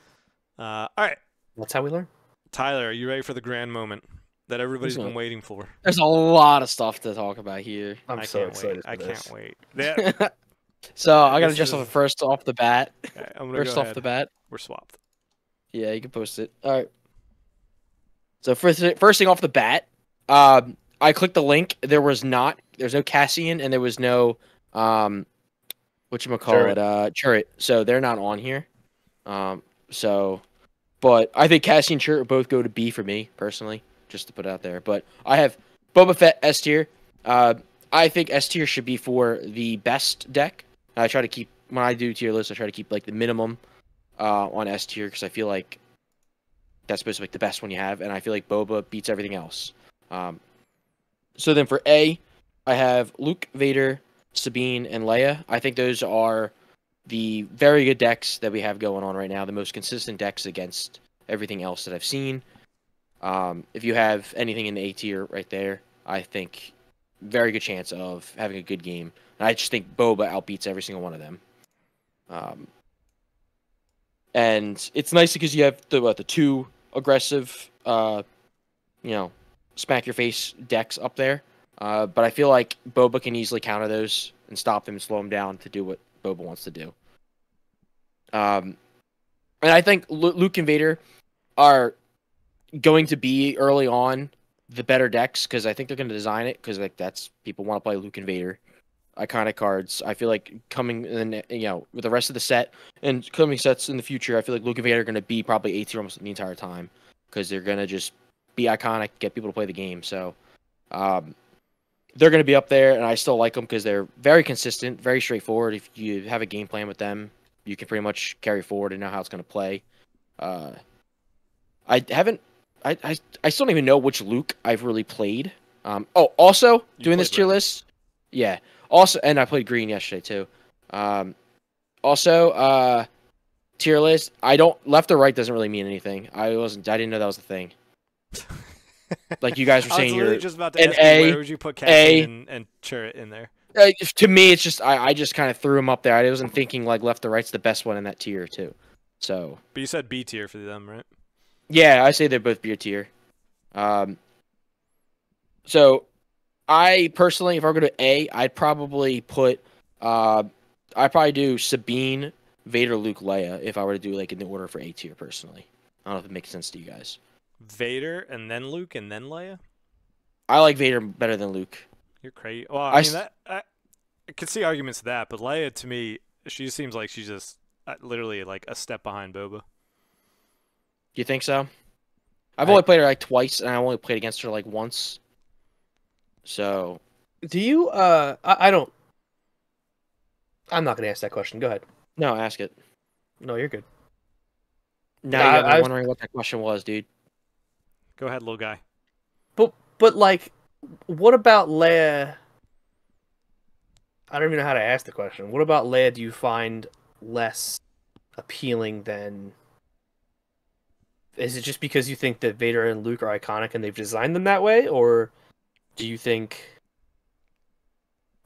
Speaker 1: Uh, all right,
Speaker 2: That's how we learn.
Speaker 1: Tyler, are you ready for the grand moment that everybody's
Speaker 3: Who's
Speaker 1: been waiting for?
Speaker 3: There's a lot of stuff to talk about here.
Speaker 2: I'm
Speaker 1: I
Speaker 2: so excited. For
Speaker 1: I
Speaker 2: this.
Speaker 1: can't wait. Yeah,
Speaker 3: so I gotta
Speaker 1: This
Speaker 3: just
Speaker 1: is-
Speaker 3: off first off the bat.
Speaker 1: okay, I'm gonna
Speaker 3: First
Speaker 1: go
Speaker 3: off
Speaker 1: ahead.
Speaker 3: the bat.
Speaker 1: We're swapped.
Speaker 3: Yeah, you can post it. All right. So first, first thing off the bat, um, I clicked the link. There was not, there's no Cassian, and there was no, um, what you call
Speaker 2: Chirrut.
Speaker 3: it, uh, Chirrut. So they're not on here. Um, so, but I think Cassie and Chirrut both go to B for me personally, just to put out there. But I have Boba Fett S tier. Uh, I think S tier should be for the best deck. I try to keep when I do tier lists. I try to keep like the minimum uh, on S tier because I feel like that's supposed to be like, the best one you have, and I feel like Boba beats everything else. Um, so then for A, I have Luke, Vader, Sabine, and Leia. I think those are the very good decks that we have going on right now. The most consistent decks against everything else that I've seen. Um, if you have anything in the A tier right there, I think very good chance of having a good game. And I just think Boba outbeats every single one of them. Um, and it's nice because you have the what, the two aggressive, uh, you know, smack your face decks up there. Uh, but I feel like Boba can easily counter those and stop them and slow them down to do what Boba wants to do. Um, and I think Lu- Luke and Vader are going to be early on the better decks because I think they're going to design it because like that's people want to play Luke and Vader iconic cards. I feel like coming in, you know, with the rest of the set and coming sets in the future, I feel like Luke and Vader are going to be probably A tier almost the entire time because they're going to just be iconic, get people to play the game. So, um, they're going to be up there, and I still like them because they're very consistent, very straightforward. If you have a game plan with them, you can pretty much carry forward and know how it's going to play. Uh, I haven't. I, I I still don't even know which Luke I've really played. Um, oh, also
Speaker 1: You
Speaker 3: doing this tier
Speaker 1: red.
Speaker 3: list. Yeah. Also, and I played green yesterday too. Um, also, uh, tier list. I don't left or right doesn't really mean anything. I wasn't. I didn't know that was a thing. Like you guys were
Speaker 1: I
Speaker 3: saying, you're
Speaker 1: just about to ask
Speaker 3: A,
Speaker 1: where would you put
Speaker 3: A.
Speaker 1: and, and Chirrut in there.
Speaker 3: uh, to me, it's just I, I just kind of threw them up there. I wasn't thinking like left or right's the best one in that tier too. So
Speaker 1: But you said B tier for them, right?
Speaker 3: yeah, I say they're both B tier. Um, so I personally, if I were going to A, I'd probably put uh, I'd probably do Sabine, Vader, Luke, Leia if I were to do like in the order for A tier personally. I don't know if it makes sense to you guys.
Speaker 1: Vader and then Luke and then Leia.
Speaker 3: I like Vader better than Luke.
Speaker 1: You're crazy. Well, I,
Speaker 3: I
Speaker 1: mean that I, I could see arguments to that, but Leia to me, she seems like she's just uh, literally like a step behind Boba.
Speaker 3: Do you think so? I've
Speaker 2: I-
Speaker 3: only played her like twice, and I only played against her like once. So
Speaker 2: Do you? Uh, I, I don't. I'm not gonna ask that question. Go ahead.
Speaker 3: no, ask it.
Speaker 2: No, you're good.
Speaker 3: Now
Speaker 2: I-
Speaker 3: you
Speaker 2: I was-
Speaker 3: wondering what that question was, dude.
Speaker 1: Go ahead, little guy.
Speaker 2: But but like, what about Leia? I don't even know how to ask the question. What about Leia? Do you find less appealing than? Is it just because you think that Vader and Luke are iconic and they've designed them that way, or do you think?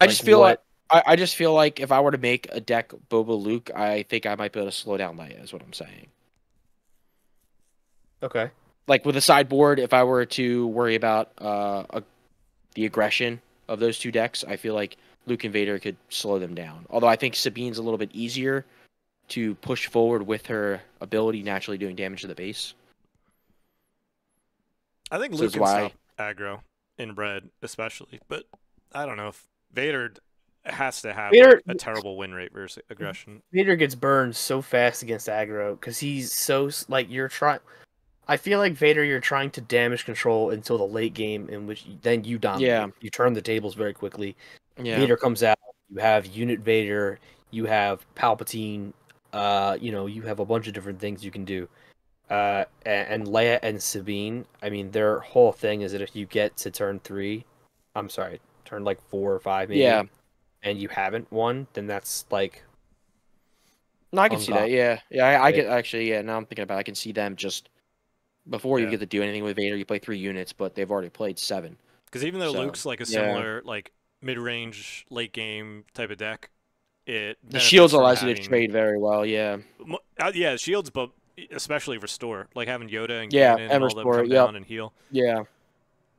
Speaker 3: I
Speaker 2: Like
Speaker 3: just feel
Speaker 2: what-
Speaker 3: like I, I just feel like if I were to make a deck Boba Luke, I think I might be able to slow down Leia. Is what I'm saying.
Speaker 2: Okay.
Speaker 3: Like with a sideboard, if I were to worry about uh, a, the aggression of those two decks, I feel like Luke and Vader could slow them down. Although I think Sabine's a little bit easier to push forward with her ability naturally doing damage to the base.
Speaker 1: I think Luke
Speaker 3: it's
Speaker 1: can
Speaker 3: why-
Speaker 1: stop aggro in red, especially. But I don't know if Vader has to have
Speaker 2: Vader-
Speaker 1: like, a terrible win rate versus aggression.
Speaker 2: Vader gets burned so fast against aggro because he's so like you're trying. I feel like Vader, you're trying to damage control until the late game, in which you- then you dominate.
Speaker 3: Yeah.
Speaker 2: You turn the tables very quickly.
Speaker 3: Yeah,
Speaker 2: Vader comes out. You have Unit Vader. You have Palpatine. Uh, you know, you have a bunch of different things you can do. Uh, a- and Leia and Sabine. I mean, their whole thing is that if you get to turn three, I'm sorry, turn like four or five, maybe,
Speaker 3: yeah.
Speaker 2: and you haven't won, then that's like
Speaker 3: No, I can see that. Yeah, yeah. I, I get actually. Yeah, now I'm thinking about. it, I can see them just before you get to do anything with Vader. You play three units, but they've already played seven.
Speaker 1: Because even though
Speaker 3: So,
Speaker 1: Luke's like a
Speaker 3: yeah.
Speaker 1: similar like mid-range late game type of deck, it
Speaker 3: The shields
Speaker 1: from
Speaker 3: allows you to trade very well. Yeah,
Speaker 1: Uh, yeah, shields, but especially restore, like having Yoda and
Speaker 3: Yeah,
Speaker 1: Kanan
Speaker 3: and
Speaker 1: and all them come
Speaker 3: yep.
Speaker 1: down and heal.
Speaker 3: yeah.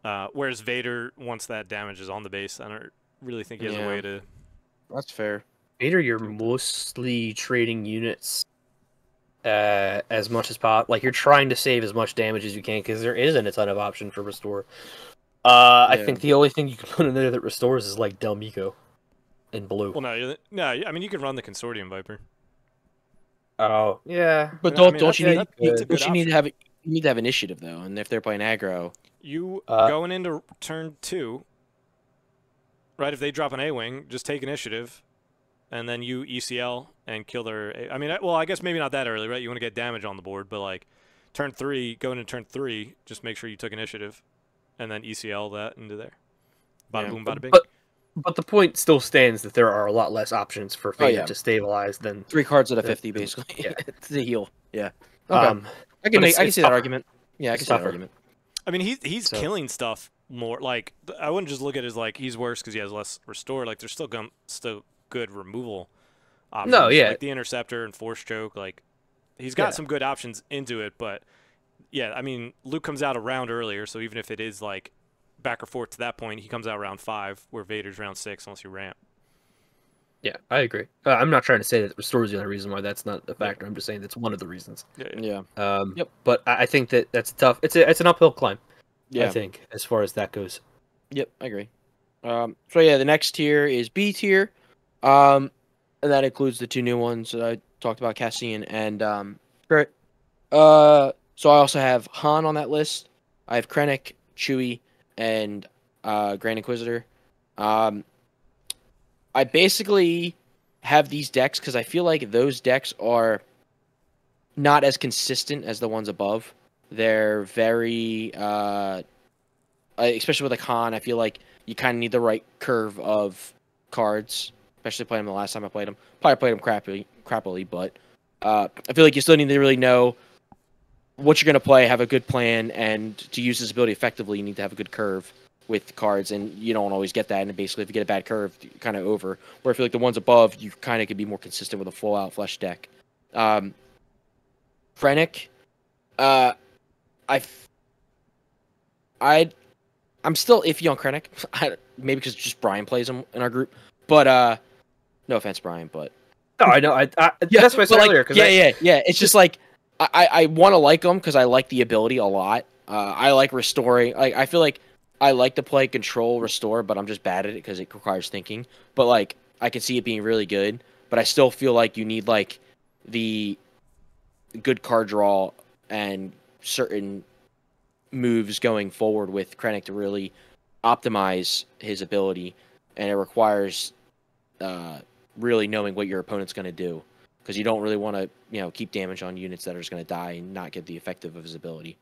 Speaker 1: Uh, whereas Vader, once that damage is on the base, I don't really think he has a way to.
Speaker 3: That's fair.
Speaker 2: Vader, you're mostly trading units uh, as much as possible. Like you're trying to save as much damage as you can because there isn't a ton of option for restore. Uh, I think the only thing you can put in there that restores is like Del Meeko in blue.
Speaker 1: Well, no, no. I mean, you can run the Consortium Viper.
Speaker 2: oh yeah,
Speaker 3: But don't
Speaker 1: mean,
Speaker 3: don't you need
Speaker 1: that-
Speaker 3: don't
Speaker 1: good
Speaker 3: you need to have you need to have initiative though? And if they're playing aggro,
Speaker 1: You
Speaker 2: Uh,
Speaker 1: going into turn two, right? If they drop an A wing, just take initiative, and then you ECL and kill their. I mean, well, I guess maybe not that early, right? You want to get damage on the board, but like turn three, going into turn three, just make sure you took initiative, and then ECL that into there. Bada
Speaker 3: Yeah.
Speaker 1: boom, bada bing.
Speaker 2: But- but the point still stands that there are a lot less options for Vader
Speaker 3: yeah.
Speaker 2: to stabilize than.
Speaker 3: three cards at a
Speaker 2: Yeah.
Speaker 3: fifty basically
Speaker 2: Yeah.
Speaker 3: to heal. Yeah. Okay.
Speaker 2: Um,
Speaker 3: I can make I can
Speaker 2: it's
Speaker 3: see that argument. Yeah, I can see that argument.
Speaker 1: I mean, he's he's
Speaker 2: So-
Speaker 1: killing stuff more. Like I wouldn't just look at it as like he's worse because he has less restore. Like there's still gum, still good removal options.
Speaker 2: No, yeah.
Speaker 1: like the interceptor and force choke. Like he's got
Speaker 2: Yeah.
Speaker 1: some good options into it, but yeah, I mean, Luke comes out a round earlier, so even if it is like back or forth to that point, he comes out round five, where Vader's round six unless you ramp.
Speaker 2: yeah, I agree. Uh, I'm not trying to say that restore is the only reason why that's not a factor. I'm just saying that's one of the reasons.
Speaker 1: Yeah, yeah.
Speaker 3: Yeah.
Speaker 2: Um,
Speaker 3: Yep.
Speaker 2: But I I think that that's tough. It's a, it's an uphill climb.
Speaker 3: Yeah.
Speaker 2: I think as far as that goes.
Speaker 3: Yep, I agree. Um, so yeah, the next tier is B tier, um, and that includes the two new ones that I talked about, Cassian and um. Uh, so I also have Han on that list. I have Krennic, Chewie, and uh, Grand Inquisitor. Um, I basically have these decks because I feel like those decks are not as consistent as the ones above. They're very, uh, especially with a con. I feel like you kind of need the right curve of cards, especially playing them the last time I played them. Probably played them crappily, crappily, but uh, I feel like you still need to really know what you're going to play, have a good plan, and to use this ability effectively, you need to have a good curve with cards, and you don't always get that. And basically, if you get a bad curve, you're kind of over. Where I feel like the ones above, you kind of could be more consistent with a full out flesh deck. Um, Krennic, uh, I, I, I'm still iffy on Krennic. Maybe because just Brian plays him in our group, but uh, no offense, Brian, but
Speaker 2: No, I know. I, I
Speaker 3: yeah,
Speaker 2: that's what I said
Speaker 3: like,
Speaker 2: earlier.
Speaker 3: Yeah,
Speaker 2: I,
Speaker 3: yeah, yeah. It's just like I, I, I want to like him because I like the ability a lot. Uh, I like restoring. Like I feel like I like to play control restore, but I'm just bad at it because it requires thinking. But like I can see it being really good, but I still feel like you need like the good card draw and certain moves going forward with Krennic to really optimize his ability, and it requires uh, really knowing what your opponent's going to do because you don't really want to you know keep damage on units that are just going to die and not get the effective of his ability.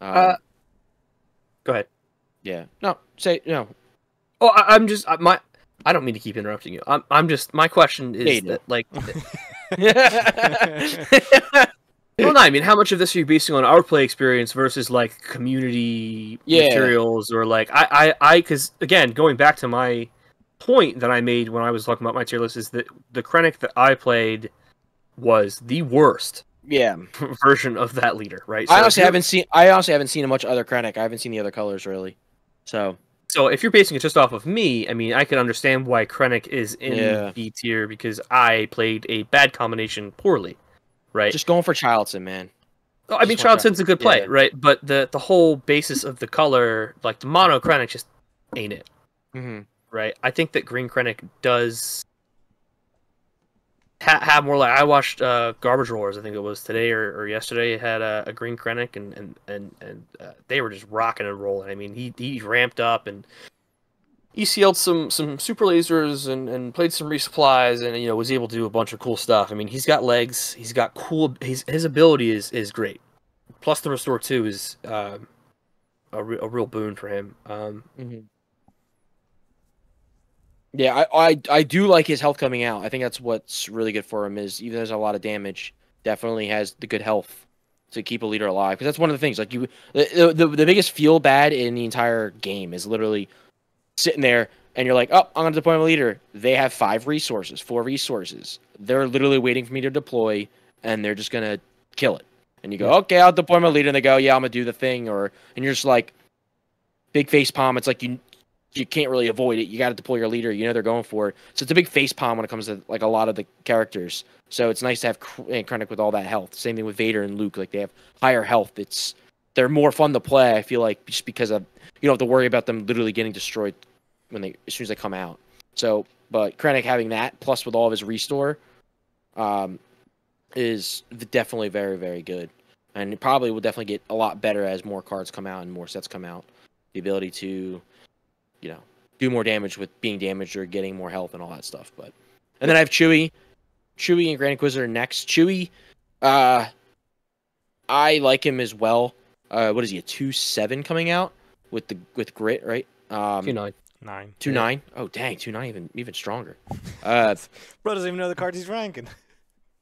Speaker 3: Um,
Speaker 2: Uh, Go ahead.
Speaker 3: yeah, no, say no.
Speaker 2: Oh, I, I'm just I, my. I don't mean to keep interrupting you. I'm. I'm just. My question is
Speaker 3: do.
Speaker 2: that like. well, no. I mean, how much of this are you basing on our play experience versus like community
Speaker 3: Yeah.
Speaker 2: materials or like I I I because again going back to my point that I made when I was talking about my tier list is that the Krennic that I played was the worst
Speaker 3: Yeah,
Speaker 2: version of that leader, right?
Speaker 3: I honestly haven't seen. I honestly haven't seen much other Krennic. I haven't seen the other colors really. So
Speaker 2: So if you're basing it just off of me, I mean, I can understand why Krennic is in
Speaker 3: Yeah.
Speaker 2: B tier because I played a bad combination poorly, right?
Speaker 3: just going for Childson, man.
Speaker 2: Oh, I mean, Charlton's a good play,
Speaker 3: yeah.
Speaker 2: right? But the the whole basis of the color, like the mono Krennic, just ain't it,
Speaker 3: hmm
Speaker 2: right? I think that green Krennic does ha- have more like I watched uh, Garbage Rollers, I think it was today or, or yesterday. It had a, a green Krennic, and and and and uh, they were just rocking and rolling. I mean, he he ramped up and. He sealed some some super lasers and, and played some resupplies and you know was able to do a bunch of cool stuff. I mean he's got legs, he's got cool his his ability is is great. Plus the restore two is um, a, re- a real boon for him. Um,
Speaker 3: hmm Yeah, I, I I do like his health coming out. I think that's what's really good for him. Is even though there's a lot of damage, definitely has the good health to keep a leader alive. Because that's one of the things. Like you, the, the the biggest feel bad in the entire game is literally sitting there and you're like, oh, I'm gonna deploy my leader. They have five resources, four resources. They're literally waiting for me to deploy, and they're just gonna kill it. And you go, okay, I'll deploy my leader, and they go, yeah, I'm gonna do the thing, or and you're just like, big face palm. It's like you you can't really avoid it. You got to deploy your leader. You know they're going for it. So it's a big face palm when it comes to like a lot of the characters. So it's nice to have and Krennic with all that health. Same thing with Vader and Luke. Like they have higher health. It's they're more fun to play. I feel like just because of you don't have to worry about them literally getting destroyed when they as soon as they come out. So, but Krennic having that plus with all of his restore, um, is definitely very very good, and it probably will definitely get a lot better as more cards come out and more sets come out. The ability to, you know, do more damage with being damaged or getting more health and all that stuff. But and then I have Chewie, Chewie and Grand Inquisitor next. Chewie, uh, I like him as well. Uh, what is he a two seven coming out with the with grit right? Um,
Speaker 2: you know,
Speaker 1: Nine.
Speaker 3: two nine. Oh dang, two nine even even stronger. Uh,
Speaker 1: Bro doesn't even know the cards he's ranking.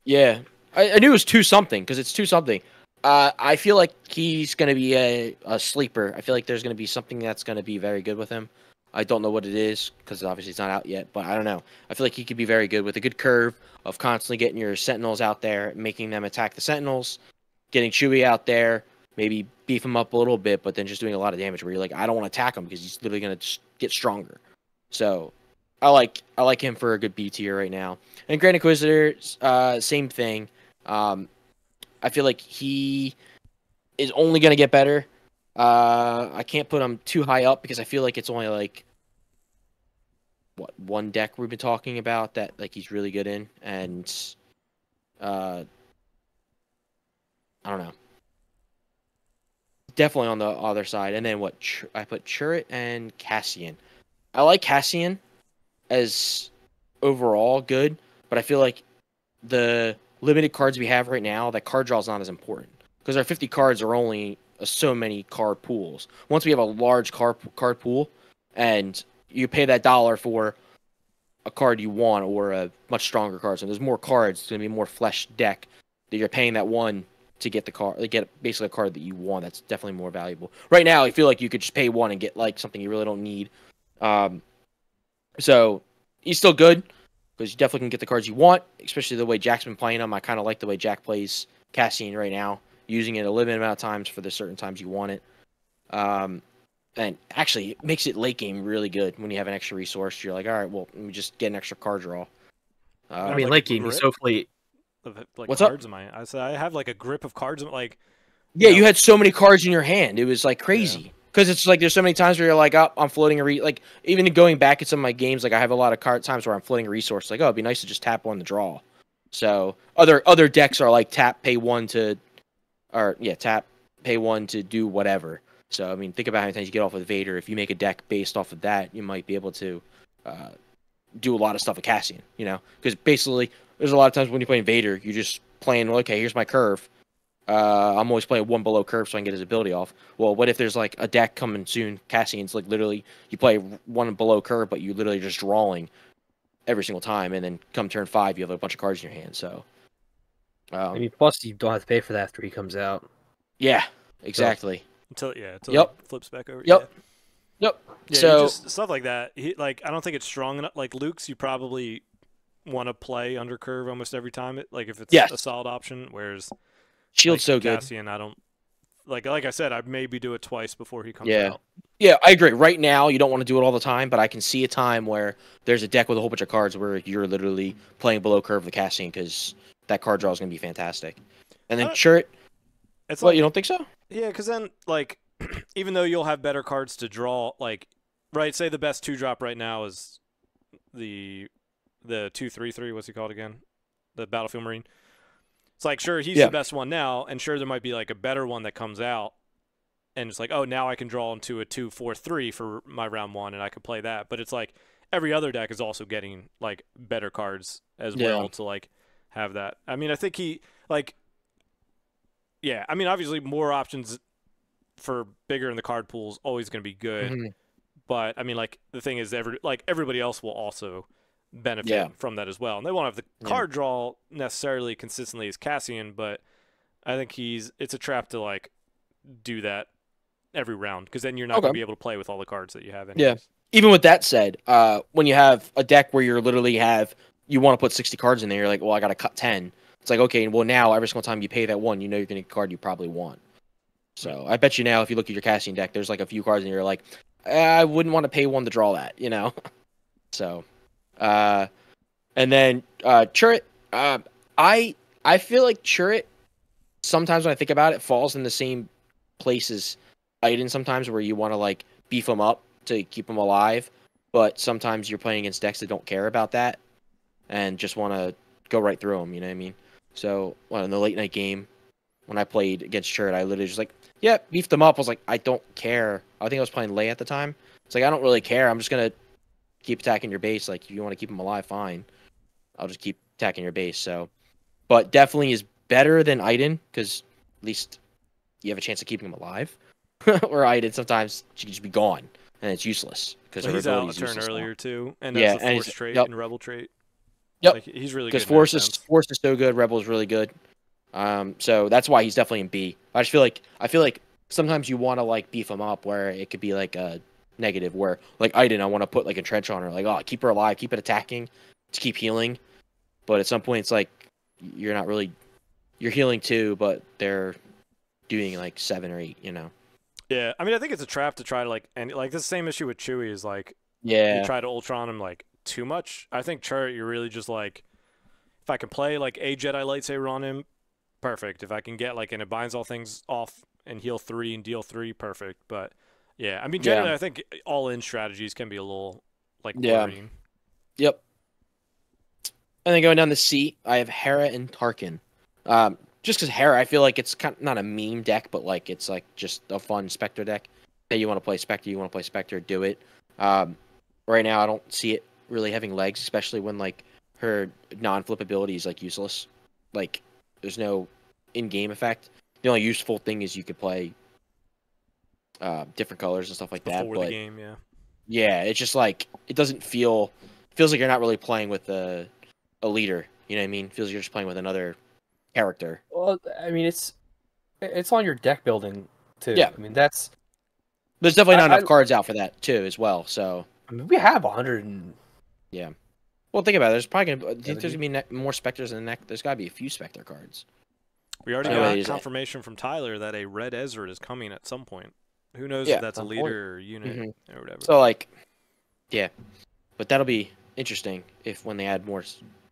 Speaker 3: Yeah, I, I knew it was two something because it's two something. Uh, I feel like he's gonna be a, a sleeper. I feel like there's gonna be something that's gonna be very good with him. I don't know what it is because obviously it's not out yet, but I don't know. I feel like he could be very good with a good curve of constantly getting your sentinels out there, making them attack the sentinels, getting Chewie out there, maybe beef him up a little bit, but then just doing a lot of damage. Where you're like, I don't want to attack him because he's literally gonna get stronger. So I like I like him for a good B tier right now. And Grand Inquisitor, uh, same thing. Um, I feel like he is only gonna get better. Uh, I can't put him too high up because I feel like it's only like what one deck we've been talking about that like he's really good in, and uh, I don't know. Definitely on the other side, and then what? Ch- I put Chirrut and Cassian. I like Cassian as overall good, but I feel like the limited cards we have right now, that card draw is not as important because our 50 cards are only so many card pools. Once we have a large card card pool, and you pay that dollar for a card you want or a much stronger card, so there's more cards, it's gonna be more flesh deck that you're paying that one to get the card, get basically a card that you want. That's definitely more valuable. Right now, I feel like you could just pay one and get like something you really don't need. Um, so he's still good because you definitely can get the cards you want, especially the way Jack's been playing them. I kind of like the way Jack plays Cassian right now, using it a limited amount of times for the certain times you want it. Um, and actually, it makes it late game really good when you have an extra resource. You're like, all right, well, let me just get an extra card draw. Uh,
Speaker 2: I mean,
Speaker 1: like
Speaker 2: late game,
Speaker 1: grip?
Speaker 2: he's so fleet.
Speaker 1: Of, like
Speaker 3: What's up?
Speaker 1: cards in my I said I have like a grip of cards like
Speaker 3: Yeah,
Speaker 1: know?
Speaker 3: you had so many cards in your hand. It was like crazy. Because it's like there's so many times where you're like, oh, I'm floating a re like even going back at some of my games, like I have a lot of card times where I'm floating a resource. Like, oh, it'd be nice to just tap one to draw. So other other decks are like tap, pay one to, or yeah, tap, pay one to do whatever. So I mean, think about how many times you get off with Vader. If you make a deck based off of that, you might be able to uh, do a lot of stuff with Cassian. You know, because basically there's a lot of times when you're playing Vader, you're just playing. well, Okay, here's my curve. Uh, I'm always playing one below curve so I can get his ability off. Well, what if there's like a deck coming soon? Cassian's like literally you play one below curve, but you literally just drawing every single time, and then come turn five, you have a bunch of cards in your hand. So, um,
Speaker 2: I mean, plus you don't have to pay for that after he comes out.
Speaker 3: yeah, exactly.
Speaker 1: until yeah until
Speaker 3: Yep.
Speaker 1: it flips back over.
Speaker 3: Yep.
Speaker 1: Yeah.
Speaker 3: Yep.
Speaker 1: Yeah,
Speaker 3: so
Speaker 1: just, stuff like that. He, like I don't think it's strong enough. Like Luke's, you probably want to play under curve almost every time. It like if it's
Speaker 3: Yes.
Speaker 1: a solid option. Whereas
Speaker 3: Shield's
Speaker 1: like
Speaker 3: so good.
Speaker 1: Cassian, I don't like like I said, I'd maybe do it twice before he comes
Speaker 3: Yeah.
Speaker 1: out.
Speaker 3: Yeah, I agree. Right now, you don't want to do it all the time, but I can see a time where there's a deck with a whole bunch of cards where you're literally playing below curve of the Cassian because that card draw is going to be fantastic. And then Chirrut,
Speaker 1: It's
Speaker 3: what,
Speaker 1: like
Speaker 3: you don't think so?
Speaker 1: Yeah, because then like, even though you'll have better cards to draw, like, right? Say the best two drop right now is the the two three three. What's he called again? The Battlefield Marine. It's like sure he's
Speaker 3: Yeah.
Speaker 1: the best one now, and sure there might be like a better one that comes out, and it's like oh now I can draw into a two four three for my round one, and I could play that. But it's like every other deck is also getting like better cards as
Speaker 3: Yeah.
Speaker 1: well to like have that. I mean, I think he like yeah, I mean obviously more options for bigger in the card pool is always going to be good,
Speaker 3: Mhm.
Speaker 1: but I mean like the thing is every like everybody else will also benefit
Speaker 3: Yeah.
Speaker 1: from that as well. And they won't have the
Speaker 3: Yeah.
Speaker 1: card draw necessarily consistently as Cassian, but I think he's it's a trap to like do that every round because then you're not going to be able to play with all the cards that you have.
Speaker 3: Yeah. Even with that said, uh, when you have a deck where you're literally have you want to put 60 cards in there, you're like, well, I got to cut 10. It's like, okay, well now every single time you pay that one, you know you're going to get a card you probably want. So I bet you now, if you look at your Cassian deck, there's like a few cards and you're like, eh, I wouldn't want to pay one to draw that, you know. so, uh, and then uh, Chirrut, uh, I I feel like Chirrut, sometimes when I think about it falls in the same place as Iden sometimes where you want to like beef them up to keep them alive, but sometimes you're playing against decks that don't care about that and just want to go right through them. You know what I mean? So well, in the late night game when I played against Chirrut, I literally just like, yeah, beefed them up. I was like, I don't care. I think I was playing Leia at the time. It's like I don't really care. I'm just gonna keep attacking your base. Like if you want to keep them alive, fine. I'll just keep attacking your base. So, but definitely is better than Iden because at least you have a chance of keeping them alive. Where Iden sometimes she can just be gone and it's useless because
Speaker 1: Well,
Speaker 3: her
Speaker 1: he's out a turn
Speaker 3: useless now.
Speaker 1: earlier too, and
Speaker 3: Yeah,
Speaker 1: that's the
Speaker 3: and
Speaker 1: force trait
Speaker 3: yep.
Speaker 1: and rebel trait.
Speaker 3: Yep.
Speaker 1: Like, he's really good.
Speaker 3: because Force is. Force is so good. Rebel is really good. Um, so that's why he's definitely in B. I just feel like I feel like sometimes you want to like beef him up where it could be like a negative where like Iden, I want to put like a trench on her, like oh keep her alive, keep it attacking, to keep healing. But at some point it's like you're not really you're healing too, but they're doing like seven or eight, you know.
Speaker 1: Yeah, I mean, I think it's a trap to try to like, and like the same issue with Chewie is like
Speaker 3: Yeah.
Speaker 1: you try to Ultron him like too much. I think Chirrut, you're really just like, if I can play like a Jedi lightsaber on him, perfect. If I can get like and it binds all things off and heal three and deal three, perfect. But yeah, I mean,
Speaker 3: Yeah.
Speaker 1: generally, I think all in strategies can be a little like
Speaker 3: Yeah.
Speaker 1: worrying.
Speaker 3: Yep. And then going down the C, I have Hera and Tarkin. Um, just because Hera, I feel like it's kind of, not a meme deck, but like it's like just a fun Spectre deck. That you want to play Spectre, you want to play Spectre, do it. Um, right now, I don't see it really having legs, especially when like her non-flip ability is like useless. Like there's no in-game effect. The only useful thing is you could play uh, different colors and stuff like that.
Speaker 1: Before
Speaker 3: But
Speaker 1: the game, yeah.
Speaker 3: yeah, it's just like it doesn't feel feels like you're not really playing with a a leader. You know what I mean? Feels like you're just playing with another character.
Speaker 2: Well, I mean, it's it's on your deck building too.
Speaker 3: Yeah.
Speaker 2: I mean, that's
Speaker 3: There's definitely not
Speaker 2: I-
Speaker 3: enough cards out for that too, as well. So,
Speaker 2: I mean, we have 100 and
Speaker 3: well, think about it. There's probably gonna. Do you think there's gonna be more specters in the neck? There's got to be a few specter cards.
Speaker 1: We already got
Speaker 3: is it-
Speaker 1: confirmation from Tyler that a red Ezra is coming at some point. Who knows
Speaker 3: Yeah,
Speaker 1: if that's a
Speaker 2: some point.
Speaker 1: leader or unit
Speaker 3: Mhm.
Speaker 1: or whatever.
Speaker 3: So like, yeah, but that'll be interesting if when they add more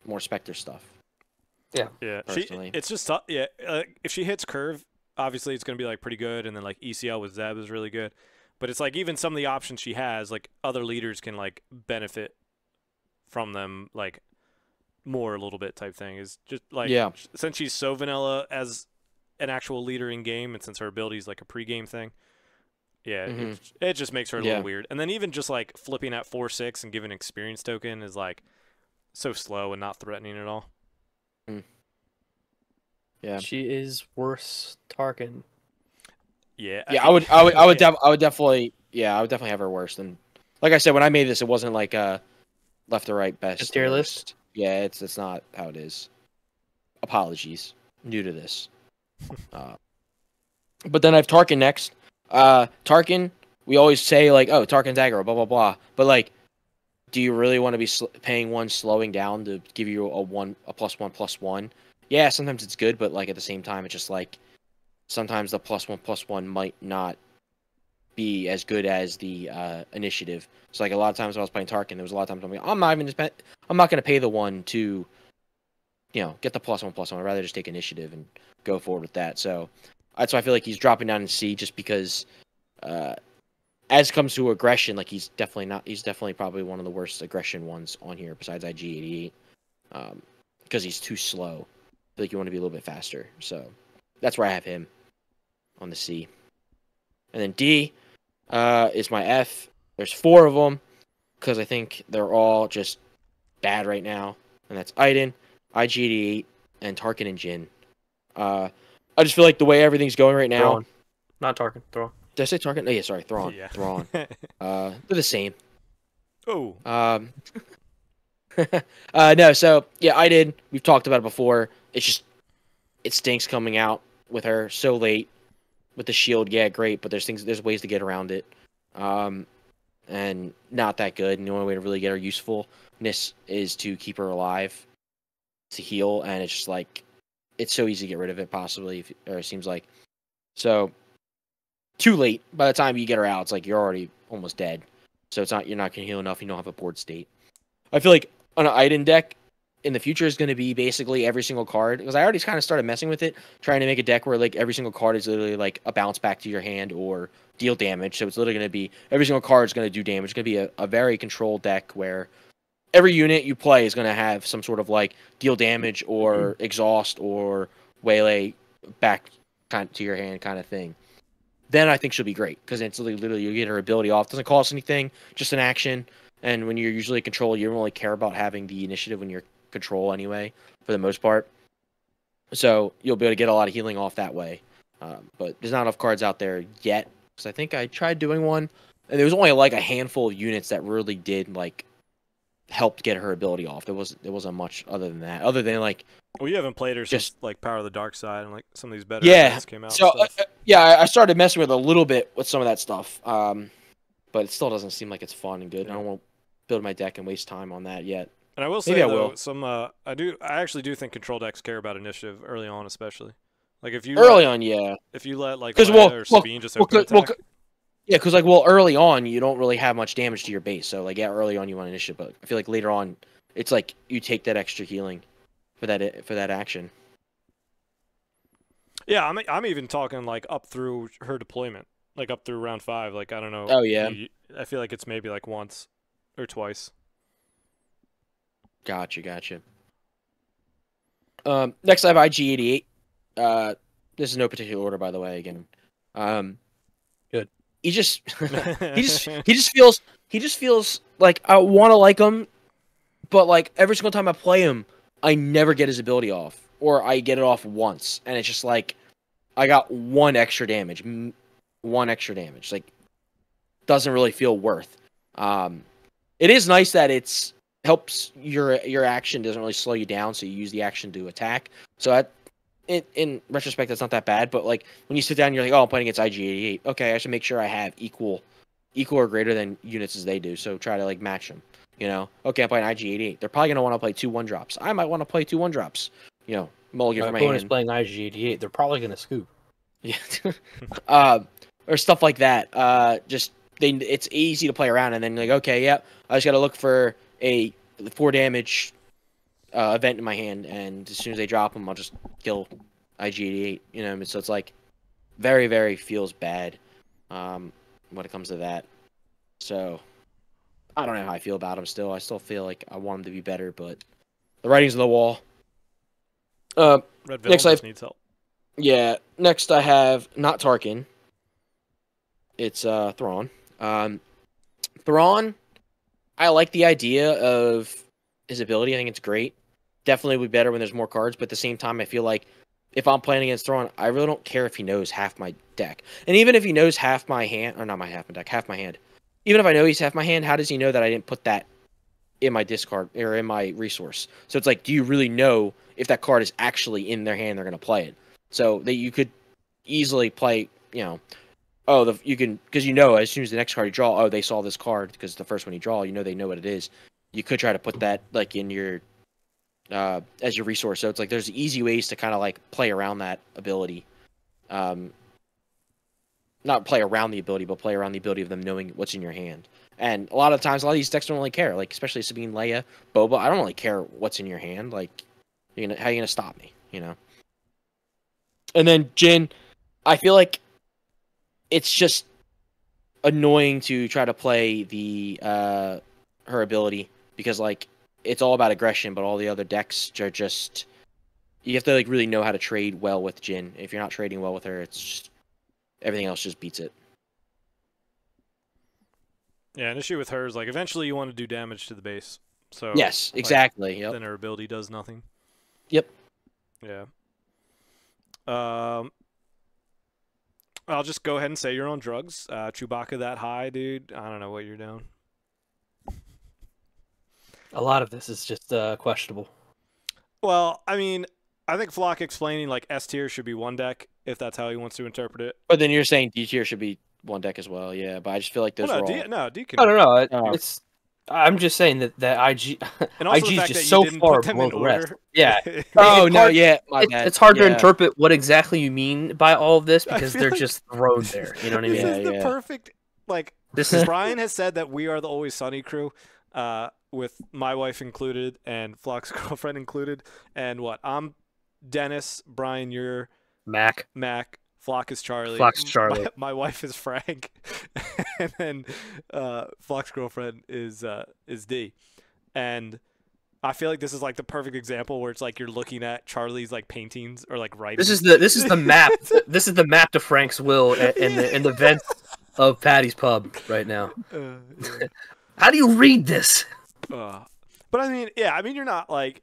Speaker 3: more specter stuff.
Speaker 1: Yeah, Yeah.
Speaker 3: personally.
Speaker 1: it's just yeah. Uh, if she hits curve, obviously it's gonna be like pretty good, and then like ECL with Zeb is really good. But it's like even some of the options she has, like other leaders can like benefit from them, like more a little bit type thing. Is just like
Speaker 3: Yeah.
Speaker 1: since she's so vanilla as an actual leader in game, and since her ability is like a pre-game thing. Yeah,
Speaker 3: Mhm.
Speaker 1: it, it just makes her a
Speaker 3: Yeah.
Speaker 1: little weird. And then even just like flipping at four six and giving experience token is like so slow and not threatening at all.
Speaker 3: Yeah.
Speaker 2: she is worse Tarkin.
Speaker 1: Yeah,
Speaker 3: Yeah, I would, I would, I would, def- I would definitely, yeah, I would definitely have her worse than. Like I said, when I made this, it wasn't like a left or right best.
Speaker 2: Just tier list?
Speaker 3: Yeah, it's it's not how it is. Apologies, new to this. uh, but then I have Tarkin next. Uh, Tarkin, we always say like, oh, Tarkin's aggro, blah blah blah. But like, do you really want to be sl- paying one slowing down to give you a one, a plus one plus one, yeah, sometimes it's good, but like at the same time, it's just like sometimes the plus one plus one might not be as good as the uh, initiative. So like a lot of times when I was playing Tarkin, there was a lot of times I'm like, I'm not even spend, I'm not going to pay the one to, you know, get the plus one plus one. I'd rather just take initiative and go forward with that. So that's why I feel like he's dropping down in C just because, uh, as comes to aggression, like he's definitely not. He's definitely probably one of the worst aggression ones on here besides IG88, um, because he's too slow. I feel like you want to be a little bit faster. So that's where I have him on the C. And then D uh, is my F. There's four of them because I think they're all just bad right now, and that's Iden, IG88, and Tarkin and Jyn. Uh, I just feel like the way everything's going right now.
Speaker 2: Thrawn. Not Tarkin. Thrawn.
Speaker 3: Did I say Tarkin? Oh yeah, sorry, Thrawn.
Speaker 1: Yeah.
Speaker 3: Thrawn. Uh, they're the same.
Speaker 1: oh,
Speaker 3: Um, uh, no, so yeah, I did. We've talked about it before. It's just it stinks coming out with her so late with the shield. Yeah, great, but there's things, there's ways to get around it, um, and not that good. And the only way to really get her usefulness is to keep her alive, to heal, and it's just like it's so easy to get rid of it, possibly, if, or it seems like. So too late. By the time you get her out, it's like you're already almost dead. So it's not you're not gonna heal enough. You don't have a board state. I feel like on an item deck in the future is going to be basically every single card because I already kind of started messing with it, trying to make a deck where like every single card is literally like a bounce back to your hand or deal damage. So it's literally going to be every single card is going to do damage. It's going to be a, a very controlled deck where every unit you play is going to have some sort of like deal damage or mm-hmm. exhaust or waylay back kind of to your hand kind of thing. Then I think she'll be great because it's literally, literally you get her ability off. Doesn't cost anything, just an action. And when you're usually control, you don't really care about having the initiative when you're control anyway, for the most part. So you'll be able to get a lot of healing off that way. Um, but there's not enough cards out there yet. Because I think I tried doing one, and there was only like a handful of units that really did like helped get her ability off. There was there wasn't much other than that. Other than like
Speaker 1: well, you haven't played her since
Speaker 3: Just-
Speaker 1: like Power of the Dark Side and like some of these better
Speaker 3: Yeah,
Speaker 1: came out.
Speaker 3: so uh, uh, yeah, I- started messing with a little bit with some of that stuff. Um, but it still doesn't seem like it's fun and good. I don't want to build my deck and waste time on that yet.
Speaker 1: And I will say
Speaker 3: Maybe I
Speaker 1: though,
Speaker 3: will.
Speaker 1: some uh, I do I actually do think control decks care about initiative early on, especially. Like if you
Speaker 3: Early
Speaker 1: let,
Speaker 3: on, yeah.
Speaker 1: if you let like
Speaker 3: 'Cause,
Speaker 1: Leia
Speaker 3: well-
Speaker 1: or
Speaker 3: well-
Speaker 1: Sabine just
Speaker 3: Well,
Speaker 1: open
Speaker 3: well,
Speaker 1: attack.
Speaker 3: c- yeah, because like, well, early on, you don't really have much damage to your base. So like, yeah, early on you want initiative, but I feel like later on, it's like you take that extra healing for that for that action.
Speaker 1: yeah, I'm I'm even talking like up through her deployment, like up through round five. Like I don't know.
Speaker 3: Oh, yeah.
Speaker 1: I feel like it's maybe like once or twice.
Speaker 3: Gotcha, gotcha. Um, next I have IG88. Uh, this is no particular order, by the way. Again, um,
Speaker 2: Good.
Speaker 3: He just he just he just feels he just feels like I want to like him, but like every single time I play him, I never get his ability off, or I get it off once, and it's just like I got one extra damage, m- one extra damage. Like doesn't really feel worth. Um, it is nice that it's helps your your action doesn't really slow you down, so you use the action to attack. So that in in retrospect, that's not that bad. But like when you sit down, you're like, oh, I'm playing against IG88. Okay, I should make sure I have equal equal or greater than units as they do. So try to like match them. You know, okay, I'm playing IG88. They're probably gonna want to play two one drops. I might want to play two one drops. You know, mulligan
Speaker 2: My
Speaker 3: for my
Speaker 2: opponent's
Speaker 3: hand.
Speaker 2: playing IG88. They're probably going to scoop.
Speaker 3: Yeah. uh, or stuff like that. Uh, just they, it's easy to play around, and then like, okay, yeah, I just got to look for a four damage uh, event in my hand, and as soon as they drop them, I'll just kill IG88. You know, what I mean? so it's like very, very feels bad um, when it comes to that. So I don't know how I feel about him. Still, I still feel like I want him to be better, but the writing's on the wall. Uh,
Speaker 1: Red
Speaker 3: Next
Speaker 1: Villain
Speaker 3: I-
Speaker 1: just needs help.
Speaker 3: yeah. Next, I have not Tarkin. It's uh Thrawn. Um, Thrawn. I like the idea of his ability. I think it's great. Definitely would be better when there's more cards, but at the same time, I feel like if I'm playing against Thrawn, I really don't care if he knows half my deck. And even if he knows half my hand, or not my half my deck, half my hand. Even if I know he's half my hand, how does he know that I didn't put that in my discard or in my resource? So it's like, do you really know if that card is actually in their hand? They're gonna play it. So that you could easily play, you know, oh, the you can because you know as soon as the next card you draw, oh, they saw this card because the first one you draw, you know they know what it is. You could try to put that like in your uh, as your resource. So it's like there's easy ways to kind of like play around that ability. Um, not play around the ability, but play around the ability of them knowing what's in your hand. And a lot of times, a lot of these decks don't really care. Like especially Sabine, Leia, Boba. I don't really care what's in your hand. Like, you know, how you gonna stop me? You know. And then Jyn, I feel like it's just annoying to try to play the uh her ability because like it's all about aggression, but all the other decks are just you have to like really know how to trade well with Jyn. If you're not trading well with her, it's just everything else just beats it.
Speaker 1: Yeah, an issue with her is like eventually you want to do damage to the base. So
Speaker 3: yes,
Speaker 1: like,
Speaker 3: exactly. Yep.
Speaker 1: Then her ability does nothing.
Speaker 3: Yep.
Speaker 1: Yeah. Um. I'll just go ahead and say you're on drugs. Uh, Chewbacca that high, dude. I don't know what you're doing.
Speaker 2: A lot of this is just uh, questionable.
Speaker 1: Well, I mean, I think Flock explaining like S tier should be one deck if that's how he wants to interpret it.
Speaker 3: But then you're saying D tier should be one deck as well. Yeah, but I just feel like those
Speaker 1: Well, no,
Speaker 3: all...
Speaker 1: D, no, D can.
Speaker 2: I don't know. It,
Speaker 3: Oh.
Speaker 2: It's. I'm just saying that that IG
Speaker 1: And also
Speaker 2: IG
Speaker 1: the
Speaker 2: is
Speaker 1: fact that
Speaker 2: just
Speaker 1: you
Speaker 2: so
Speaker 1: didn't
Speaker 2: far
Speaker 1: put them
Speaker 2: below the rest. Yeah.
Speaker 3: Oh
Speaker 2: It's
Speaker 3: no,
Speaker 2: hard-
Speaker 3: yeah,
Speaker 2: It, it's hard to interpret what exactly you mean by all of this because they're
Speaker 1: like-
Speaker 2: just thrown there. You know what I
Speaker 1: this
Speaker 2: mean?
Speaker 3: Yeah,
Speaker 1: is the
Speaker 3: yeah.
Speaker 1: perfect like
Speaker 2: This is
Speaker 1: Brian has said that we are the Always Sunny crew, uh, with my wife included and Flock's girlfriend included. And what? I'm Dennis. Brian, you're
Speaker 2: Mac.
Speaker 1: Mac. Flock is Charlie.
Speaker 2: Flock's
Speaker 1: M-
Speaker 2: Charlie.
Speaker 1: My, my wife is Frank, and then uh, Flock's girlfriend is uh, is Dee. And I feel like this is like the perfect example where it's like you're looking at Charlie's like paintings or like writing.
Speaker 2: This is the this is the map. this is the map to Frank's will a- in the in the vents of Paddy's pub right now.
Speaker 1: Uh, yeah.
Speaker 2: How do you read this?
Speaker 1: Uh, but I mean, yeah, I mean, you're not like,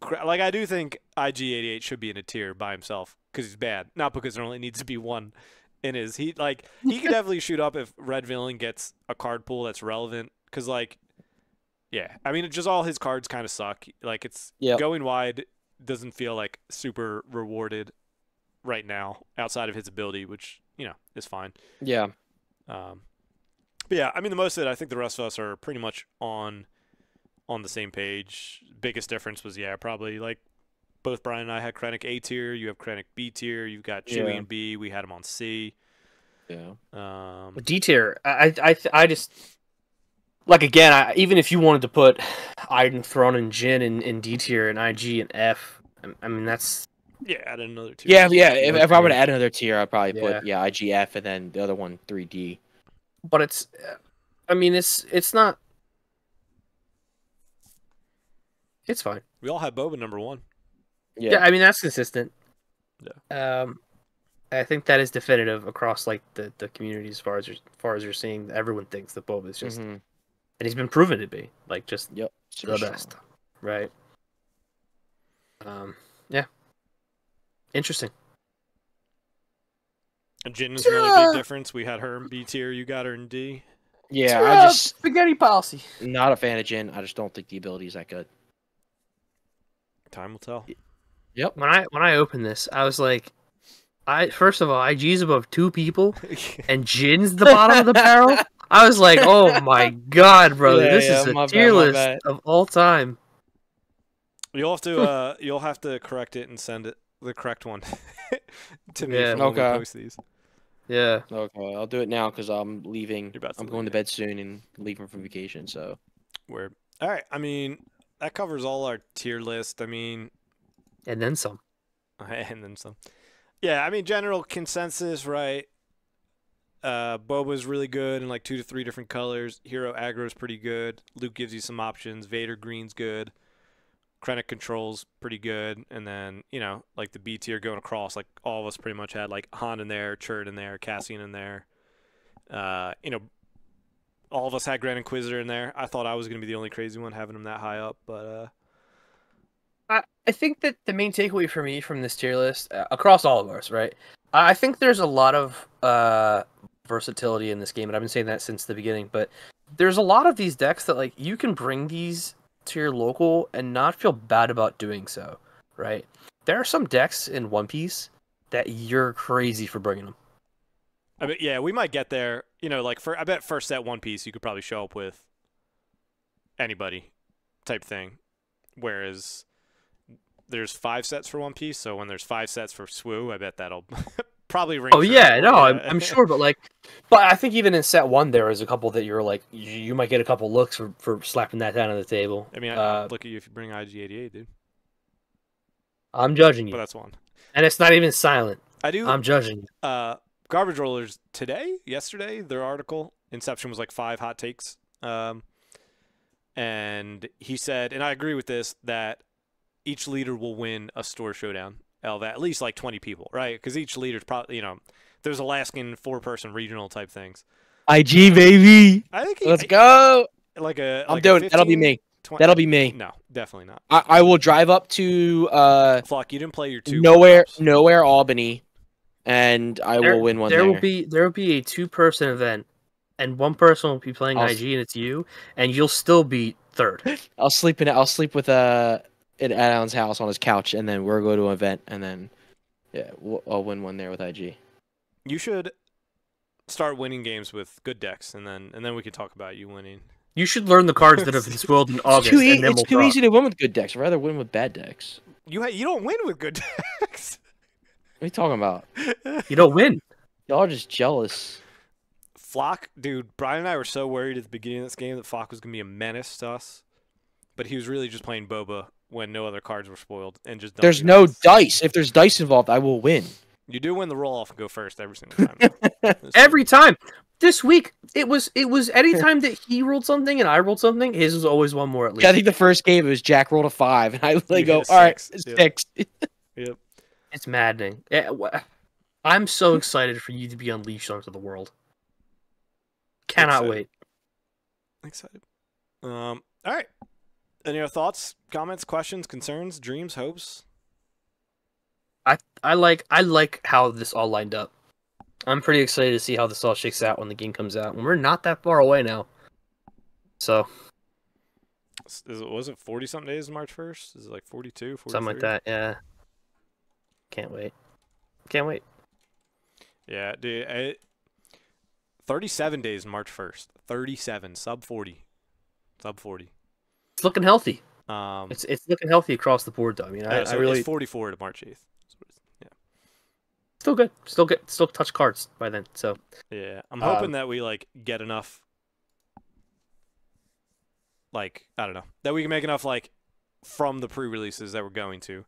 Speaker 1: cra- like I do think IG88 should be in a tier by himself because he's bad, not because there only needs to be one in his. He like he could definitely shoot up if Red Villain gets a card pool that's relevant because like, yeah, I mean, just all his cards kind of suck. Like it's
Speaker 3: Yep.
Speaker 1: going wide doesn't feel like super rewarded right now outside of his ability, which you know is fine.
Speaker 3: Yeah,
Speaker 1: Um, but yeah, I mean, the most of it, I think the rest of us are pretty much on on the same page. Biggest difference was yeah, probably like both Brian and I had Krennic A tier. You have Krennic B tier. You've got Chewie
Speaker 3: Yeah.
Speaker 1: and B. We had him on C.
Speaker 3: yeah.
Speaker 1: Um,
Speaker 2: D tier. I I I just like again. I, even if you wanted to put Iden, Thrawn, and Jyn in, in D tier and IG and F, I, I mean that's
Speaker 1: yeah, add another tier.
Speaker 3: Yeah, yeah. If, if I were to add another tier, I'd probably
Speaker 2: Yeah.
Speaker 3: put yeah IGF and then the other one 3D.
Speaker 2: but it's. I mean it's it's not. It's fine.
Speaker 1: we all have Boba number one.
Speaker 2: Yeah, I mean that's consistent.
Speaker 1: Yeah.
Speaker 2: Um, I think that is definitive across like the, the community as far as you're, as far as you're seeing. Everyone thinks that Boba is just,
Speaker 3: Mhm.
Speaker 2: and he's been proven to be like just
Speaker 3: Yep.
Speaker 2: the
Speaker 3: super strong.
Speaker 2: best, right? Um, yeah, interesting.
Speaker 1: And Jyn is a really big difference. We had her in B tier. You got her in D.
Speaker 3: Yeah, I just
Speaker 2: spaghetti policy.
Speaker 3: not a fan of Jyn. I just don't think the ability is that good.
Speaker 1: Time will tell. Yep.
Speaker 2: When I when I opened this, I was like, I first of all, IG's above two people, and Jyn's the bottom of the barrel. I was like, oh my god, brother,
Speaker 3: Yeah,
Speaker 2: this
Speaker 3: yeah,
Speaker 2: is a
Speaker 3: my bad,
Speaker 2: tier list
Speaker 3: bad.
Speaker 2: of all time.
Speaker 1: You'll have to uh, you'll have to correct it and send it the correct one to me
Speaker 2: Yeah.
Speaker 1: for when we
Speaker 3: Okay.
Speaker 1: post these.
Speaker 2: Yeah.
Speaker 3: Okay, I'll do it now because I'm leaving.
Speaker 1: You're about to
Speaker 3: I'm
Speaker 1: leave,
Speaker 3: going to bed soon and leaving for vacation. So
Speaker 1: Word. All right. I mean, that covers all our tier list. I mean,
Speaker 2: And then some.
Speaker 1: and then some. Yeah, I mean, general consensus, right? Uh, Boba's really good in like two to three different colors. Hero aggro's pretty good. Luke gives you some options. Vader green's good. Krennic controls pretty good. And then, you know, like the B tier going across, like all of us pretty much had like Han in there, Churd in there, Cassian in there. Uh, you know, all of us had Grand Inquisitor in there. I thought I was going to be the only crazy one having him that high up, but uh,
Speaker 2: I, I think that the main takeaway for me from this tier list, uh, across all of ours, right? I think there's a lot of uh, versatility in this game, and I've been saying that since the beginning. But there's a lot of these decks that like you can bring these to your local and not feel bad about doing so, right? There are some decks in One Piece that you're crazy for bringing them.
Speaker 1: I mean, yeah, we might get there. You know, like for I bet first set One Piece, you could probably show up with anybody, type thing. whereas there's five sets for One Piece. So when there's five sets for Swoo, I bet that'll probably ring.
Speaker 2: Oh yeah, no, I'm, I'm sure, but like, but I think even in set one there is a couple that you're like you, you might get a couple looks for, for slapping that down on the table.
Speaker 1: I mean, I,
Speaker 2: uh,
Speaker 1: look at you if you bring IG88, dude.
Speaker 2: I'm judging you.
Speaker 1: But that's one.
Speaker 2: and it's not even silent.
Speaker 1: I do.
Speaker 2: I'm judging you.
Speaker 1: uh, garbage rollers today, yesterday, their article Inception was like five hot takes, um, and he said, and I agree with this that each leader will win a store showdown. Of at least like twenty people, right? Because each leader's probably you know there's Alaskan four person regional type things.
Speaker 3: IG baby.
Speaker 1: I think he,
Speaker 3: Let's go.
Speaker 1: like a
Speaker 3: I'm
Speaker 1: like a
Speaker 3: doing. That'll be me.
Speaker 1: 20
Speaker 3: That'll be me.
Speaker 1: No, definitely not.
Speaker 3: I, I will drive up to uh
Speaker 1: Flock, you didn't play your two.
Speaker 3: nowhere,
Speaker 1: workshops.
Speaker 3: nowhere Albany, and I
Speaker 2: There,
Speaker 3: will win one
Speaker 2: there
Speaker 3: there.
Speaker 2: will be there will be a two person event, and one person will be playing
Speaker 3: I'll-
Speaker 2: IG, and it's you, and you'll still be third.
Speaker 3: I'll sleep in. I'll sleep with uh at Alan's house on his couch, and then we're going to an event, and then yeah, we'll, I'll win one there with IG.
Speaker 1: You should start winning games with good decks, and then and then we can talk about you winning.
Speaker 2: You should learn the cards that have been spoiled in August,
Speaker 3: it's too, e-
Speaker 2: and then
Speaker 3: it's
Speaker 2: we'll
Speaker 3: too easy to win with good decks. I'd rather win with bad decks.
Speaker 1: You ha- you don't win with good decks.
Speaker 3: What are you talking about?
Speaker 2: You don't win.
Speaker 3: Y'all are just jealous.
Speaker 1: Flock, dude, Brian and I were so worried at the beginning of this game that Flock was gonna be a menace to us, but he was really just playing Boba when no other cards were spoiled and just.
Speaker 3: There's no
Speaker 1: dice.
Speaker 3: dice. If there's dice involved, I will win.
Speaker 1: You do win the roll off and go first every single time. That's-
Speaker 2: Every time. This week, it was it was any time that he rolled something and I rolled something, his was always one more at least.
Speaker 3: Yeah, I think the first game it was Jack rolled a five, and I like go,
Speaker 1: hit a
Speaker 3: all right,
Speaker 1: six,
Speaker 3: it's
Speaker 1: yep.
Speaker 3: six.
Speaker 2: It's maddening. Yeah, I'm so excited for you to be unleashed onto the world. Cannot
Speaker 1: Excited.
Speaker 2: wait.
Speaker 1: Excited. Um. All right. Any other thoughts, comments, questions, concerns, dreams, hopes?
Speaker 2: I I like I like how this all lined up. I'm pretty excited to see how this all shakes out when the game comes out. And we're not that far away now. So
Speaker 1: Is it was it forty something days March first? Is it like 42, 43?
Speaker 2: something like that, yeah. Can't wait. Can't wait.
Speaker 1: Yeah, dude. I, Thirty-seven days March first. Thirty-seven, sub forty, sub forty.
Speaker 2: It's looking healthy.
Speaker 1: Um,
Speaker 2: It's it's looking healthy across the board though. I mean, I,
Speaker 1: yeah, so
Speaker 2: I really
Speaker 1: it's forty-four to March eighth. Yeah,
Speaker 2: still good. Still get still touch cards by then. So
Speaker 1: yeah. I'm
Speaker 2: Um,
Speaker 1: hoping that we like get enough. Like I don't know that we can make enough like from the pre-releases that we're going to,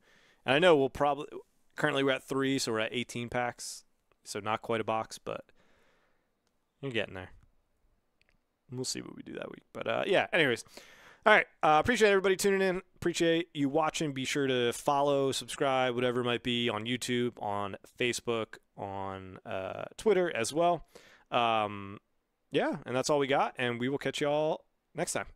Speaker 1: and I know we'll probably currently we're at three, so we're at eighteen packs, so not quite a box, but you're getting there. We'll see what we do that week, but uh, yeah. Anyways, all right. Uh, appreciate everybody tuning in. Appreciate you watching. Be sure to follow, subscribe, whatever it might be on YouTube, on Facebook, on uh, Twitter as well. Um, yeah, and that's all we got, and we will catch y'all next time.